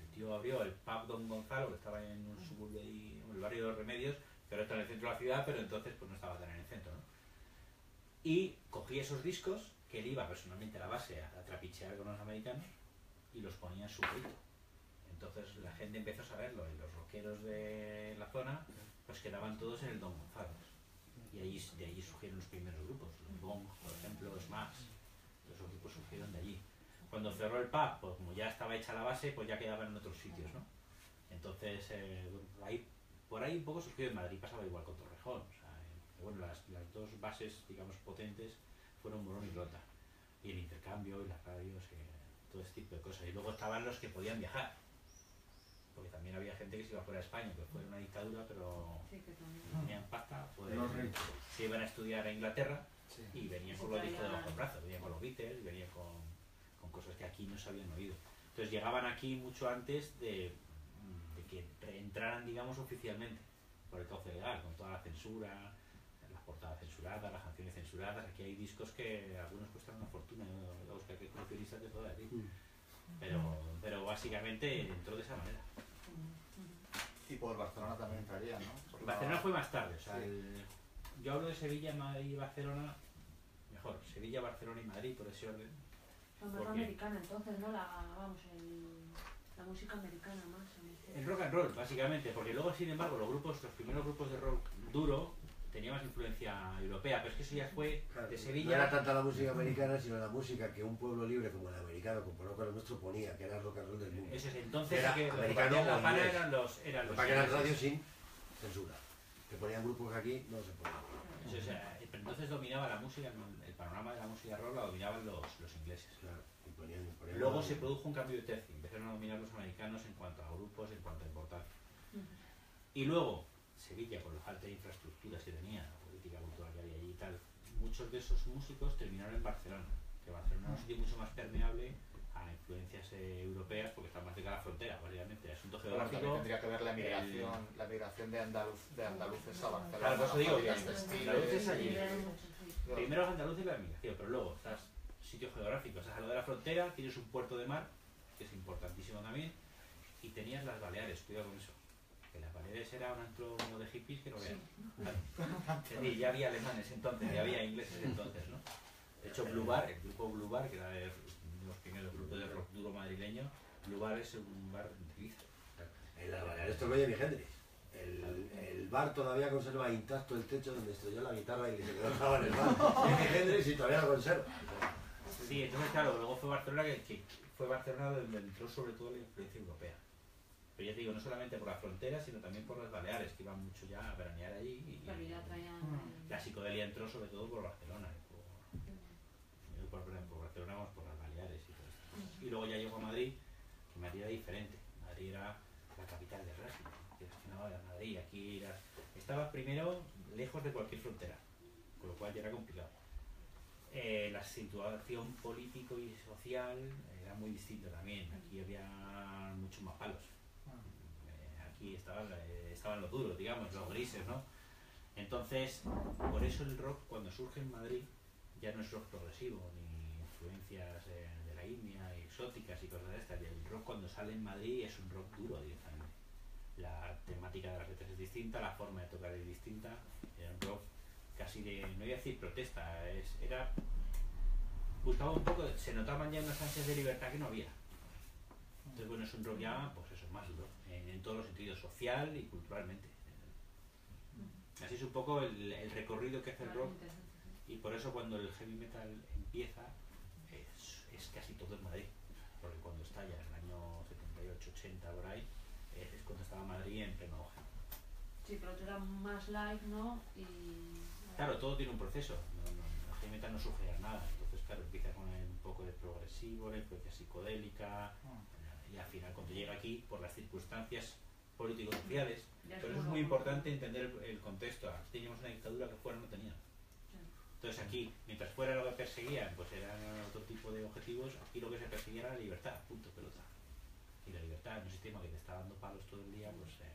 El tío abrió el pub Don Gonzalo, que estaba en un suburbio ahí, en el barrio de los Remedios, pero está en el centro de la ciudad, pero entonces pues no estaba tan en el centro, ¿no? Y cogía esos discos, que él iba personalmente a la base a, trapichear con los americanos, y los ponía en su grito. Entonces la gente empezó a saberlo, y los rockeros de la zona, pues quedaban todos en el Don Gonzalo. Y de allí surgieron los primeros grupos, los Bong, por ejemplo, los Max, esos grupos surgieron de allí. Cuando cerró el pub, pues como ya estaba hecha la base, pues ya quedaban en otros sitios, ¿no? Entonces, eh, ahí, por ahí un poco surgió en Madrid, pasaba igual con Torrejón. Bueno, las, las dos bases, digamos, potentes fueron Morón y Rota. Y el intercambio, y las radios, eh, todo este tipo de cosas. Y luego estaban los que podían viajar. Porque también había gente que se iba fuera de España, que fue una dictadura, pero Sí, que también. tenían pasta, pues se iban a estudiar a Inglaterra Sí. y venían con los discos debajo del brazo, venían con los Beatles, venían con, con cosas que aquí no se habían oído. Entonces llegaban aquí mucho antes de, de que entraran, digamos, oficialmente por el cauce legal, con toda la censura, portadas censuradas, las canciones censuradas. Aquí hay discos que algunos cuestan una fortuna, los que hay coleccionistas de toda decir. Pero, pero básicamente entró de esa manera. Y por Barcelona también entraría, ¿no? Por la- Barcelona fue más tarde, o sea, Sí. el- yo hablo de Sevilla, Madrid y Barcelona, mejor, Sevilla, Barcelona y Madrid por ese orden. La más ¿Por qué? americana entonces, ¿no? La, vamos, el, la música americana más. en este- El rock and roll, básicamente, porque luego, sin embargo, los grupos, los primeros grupos de rock duro tenían más influencia europea, pero es que eso ya fue Claro, de No era Sevilla. tanta la música americana, sino la música que un pueblo libre como el americano, comparado con el nuestro, ponía, que era el rock and roll del mundo. Eso es, entonces Era que americano la o pana inglés. eran los, eran Lo los que eran radios sin censura. Que ponían grupos que aquí no se ponían. Eso eh, pero entonces dominaba la música, el panorama de la música rock la dominaban los, los ingleses. Claro, y ponían, ponían Luego se produjo un cambio de tercio, empezaron a dominar los americanos en cuanto a grupos, en cuanto a importancia. Y luego, Sevilla, por la falta de infraestructuras que tenía, la política cultural que había allí y tal, muchos de esos músicos terminaron en Barcelona, que Barcelona es un sitio mucho más permeable a influencias eh, europeas porque está más cerca de la frontera, básicamente. El asunto Bueno, geográfico. tendría que ver la migración, la migración de, andaluz, de andaluces a Barcelona. Claro, por eso digo andaluces allí. Primero los andaluces y la migración, pero luego estás sitio geográfico, estás a lo de la frontera, tienes un puerto de mar, que es importantísimo también, y tenías las Baleares, cuidado con eso. Que era un antro de hippies que no vean. Decir, ya había alemanes entonces, ya había ingleses entonces, ¿no? De hecho, Blue Bar, el grupo Blue Bar, que era de los primeros grupos de rock duro madrileño, Blue Bar es un bar de Ibiza. En las Baleares esto mi Hendrix. El, el bar todavía conserva intacto el techo donde estrelló la guitarra y se quedó en el bar. Jimi Hendrix y todavía lo conserva. Sí, entonces claro, luego fue Barcelona que, que fue Barcelona donde entró sobre todo la influencia europea. Pero ya te digo, no solamente por la frontera, sino también por las Baleares, que iban mucho ya a veranear allí. Y, traían. la psicodelia entró sobre todo por Barcelona, y por, Barcelona, vamos, por las Baleares y todo esto. Y luego ya llegó a Madrid, que Madrid era diferente. Madrid era la capital del régimen, que gestionaba de Madrid. Aquí era, estaba primero lejos de cualquier frontera, con lo cual ya era complicado. Eh, la situación político y social era muy distinta también. Aquí había muchos más palos. Aquí estaban, eh, estaban los duros, digamos, los grises, ¿no? Entonces, por eso el rock cuando surge en Madrid ya no es rock progresivo, ni influencias eh, de la India, exóticas y cosas de estas. El rock cuando sale en Madrid es un rock duro directamente. La temática de las letras es distinta, la forma de tocar es distinta. Era un rock casi de, no voy a decir protesta, es, era... Buscaba un poco, se notaban ya unas ansias de libertad que no había. Entonces, bueno, es un rock ya, pues eso, más duro, en, todos los sentidos, social y culturalmente. Así es un poco el, el recorrido que hace el rock Y por eso cuando el heavy metal empieza, es, es casi todo en Madrid. Porque cuando estalla en el año 78, 80 por ahí, eh, es cuando estaba Madrid en pleno auge. Sí, pero tú era más live, ¿no? Y... Claro, todo tiene un proceso. No, no, el heavy metal no surge nada. Entonces, claro, empieza con un poco de progresivo, la influencia psicodélica, y al final cuando llega aquí, por las circunstancias políticos sociales, Ya pero es como- muy importante entender el, el contexto. Aquí teníamos una dictadura que fuera no tenían. Sí. Entonces aquí, mientras fuera lo que perseguían, pues eran otro tipo de objetivos, aquí lo que se perseguía era la libertad, punto pelota. Y la libertad en un sistema que te está dando palos todo el día, pues eh,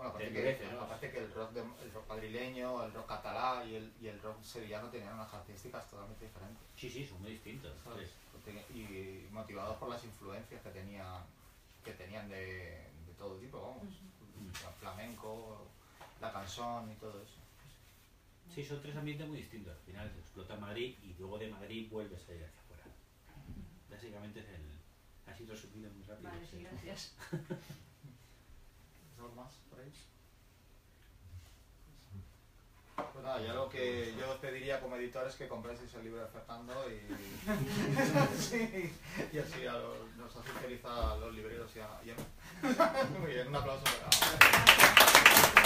Bueno, aparte Te que, endurece, ¿no? aparte que el rock, de- el rock madrileño, el rock catalán y el, y el rock sevillano tenían unas características totalmente diferentes. sí, sí, son muy distintos. ¿sabes? Entonces, Y motivados por las influencias que tenían, que tenían de, de todo tipo, vamos. El flamenco, la canción y todo eso. sí, son tres ambientes muy distintos. Al final se explota Madrid y luego de Madrid vuelves a ir hacia afuera. Básicamente es el... Ha sido resumido muy rápido. Vale, sí, gracias. ¿Algo más por ahí? Pues nada, yo lo que yo os pediría como editor es que compréis el libro de Fernando y, sí, y así a los- nos hace feliz a los libreros y a, y a mí. Muy bien, un aplauso. para-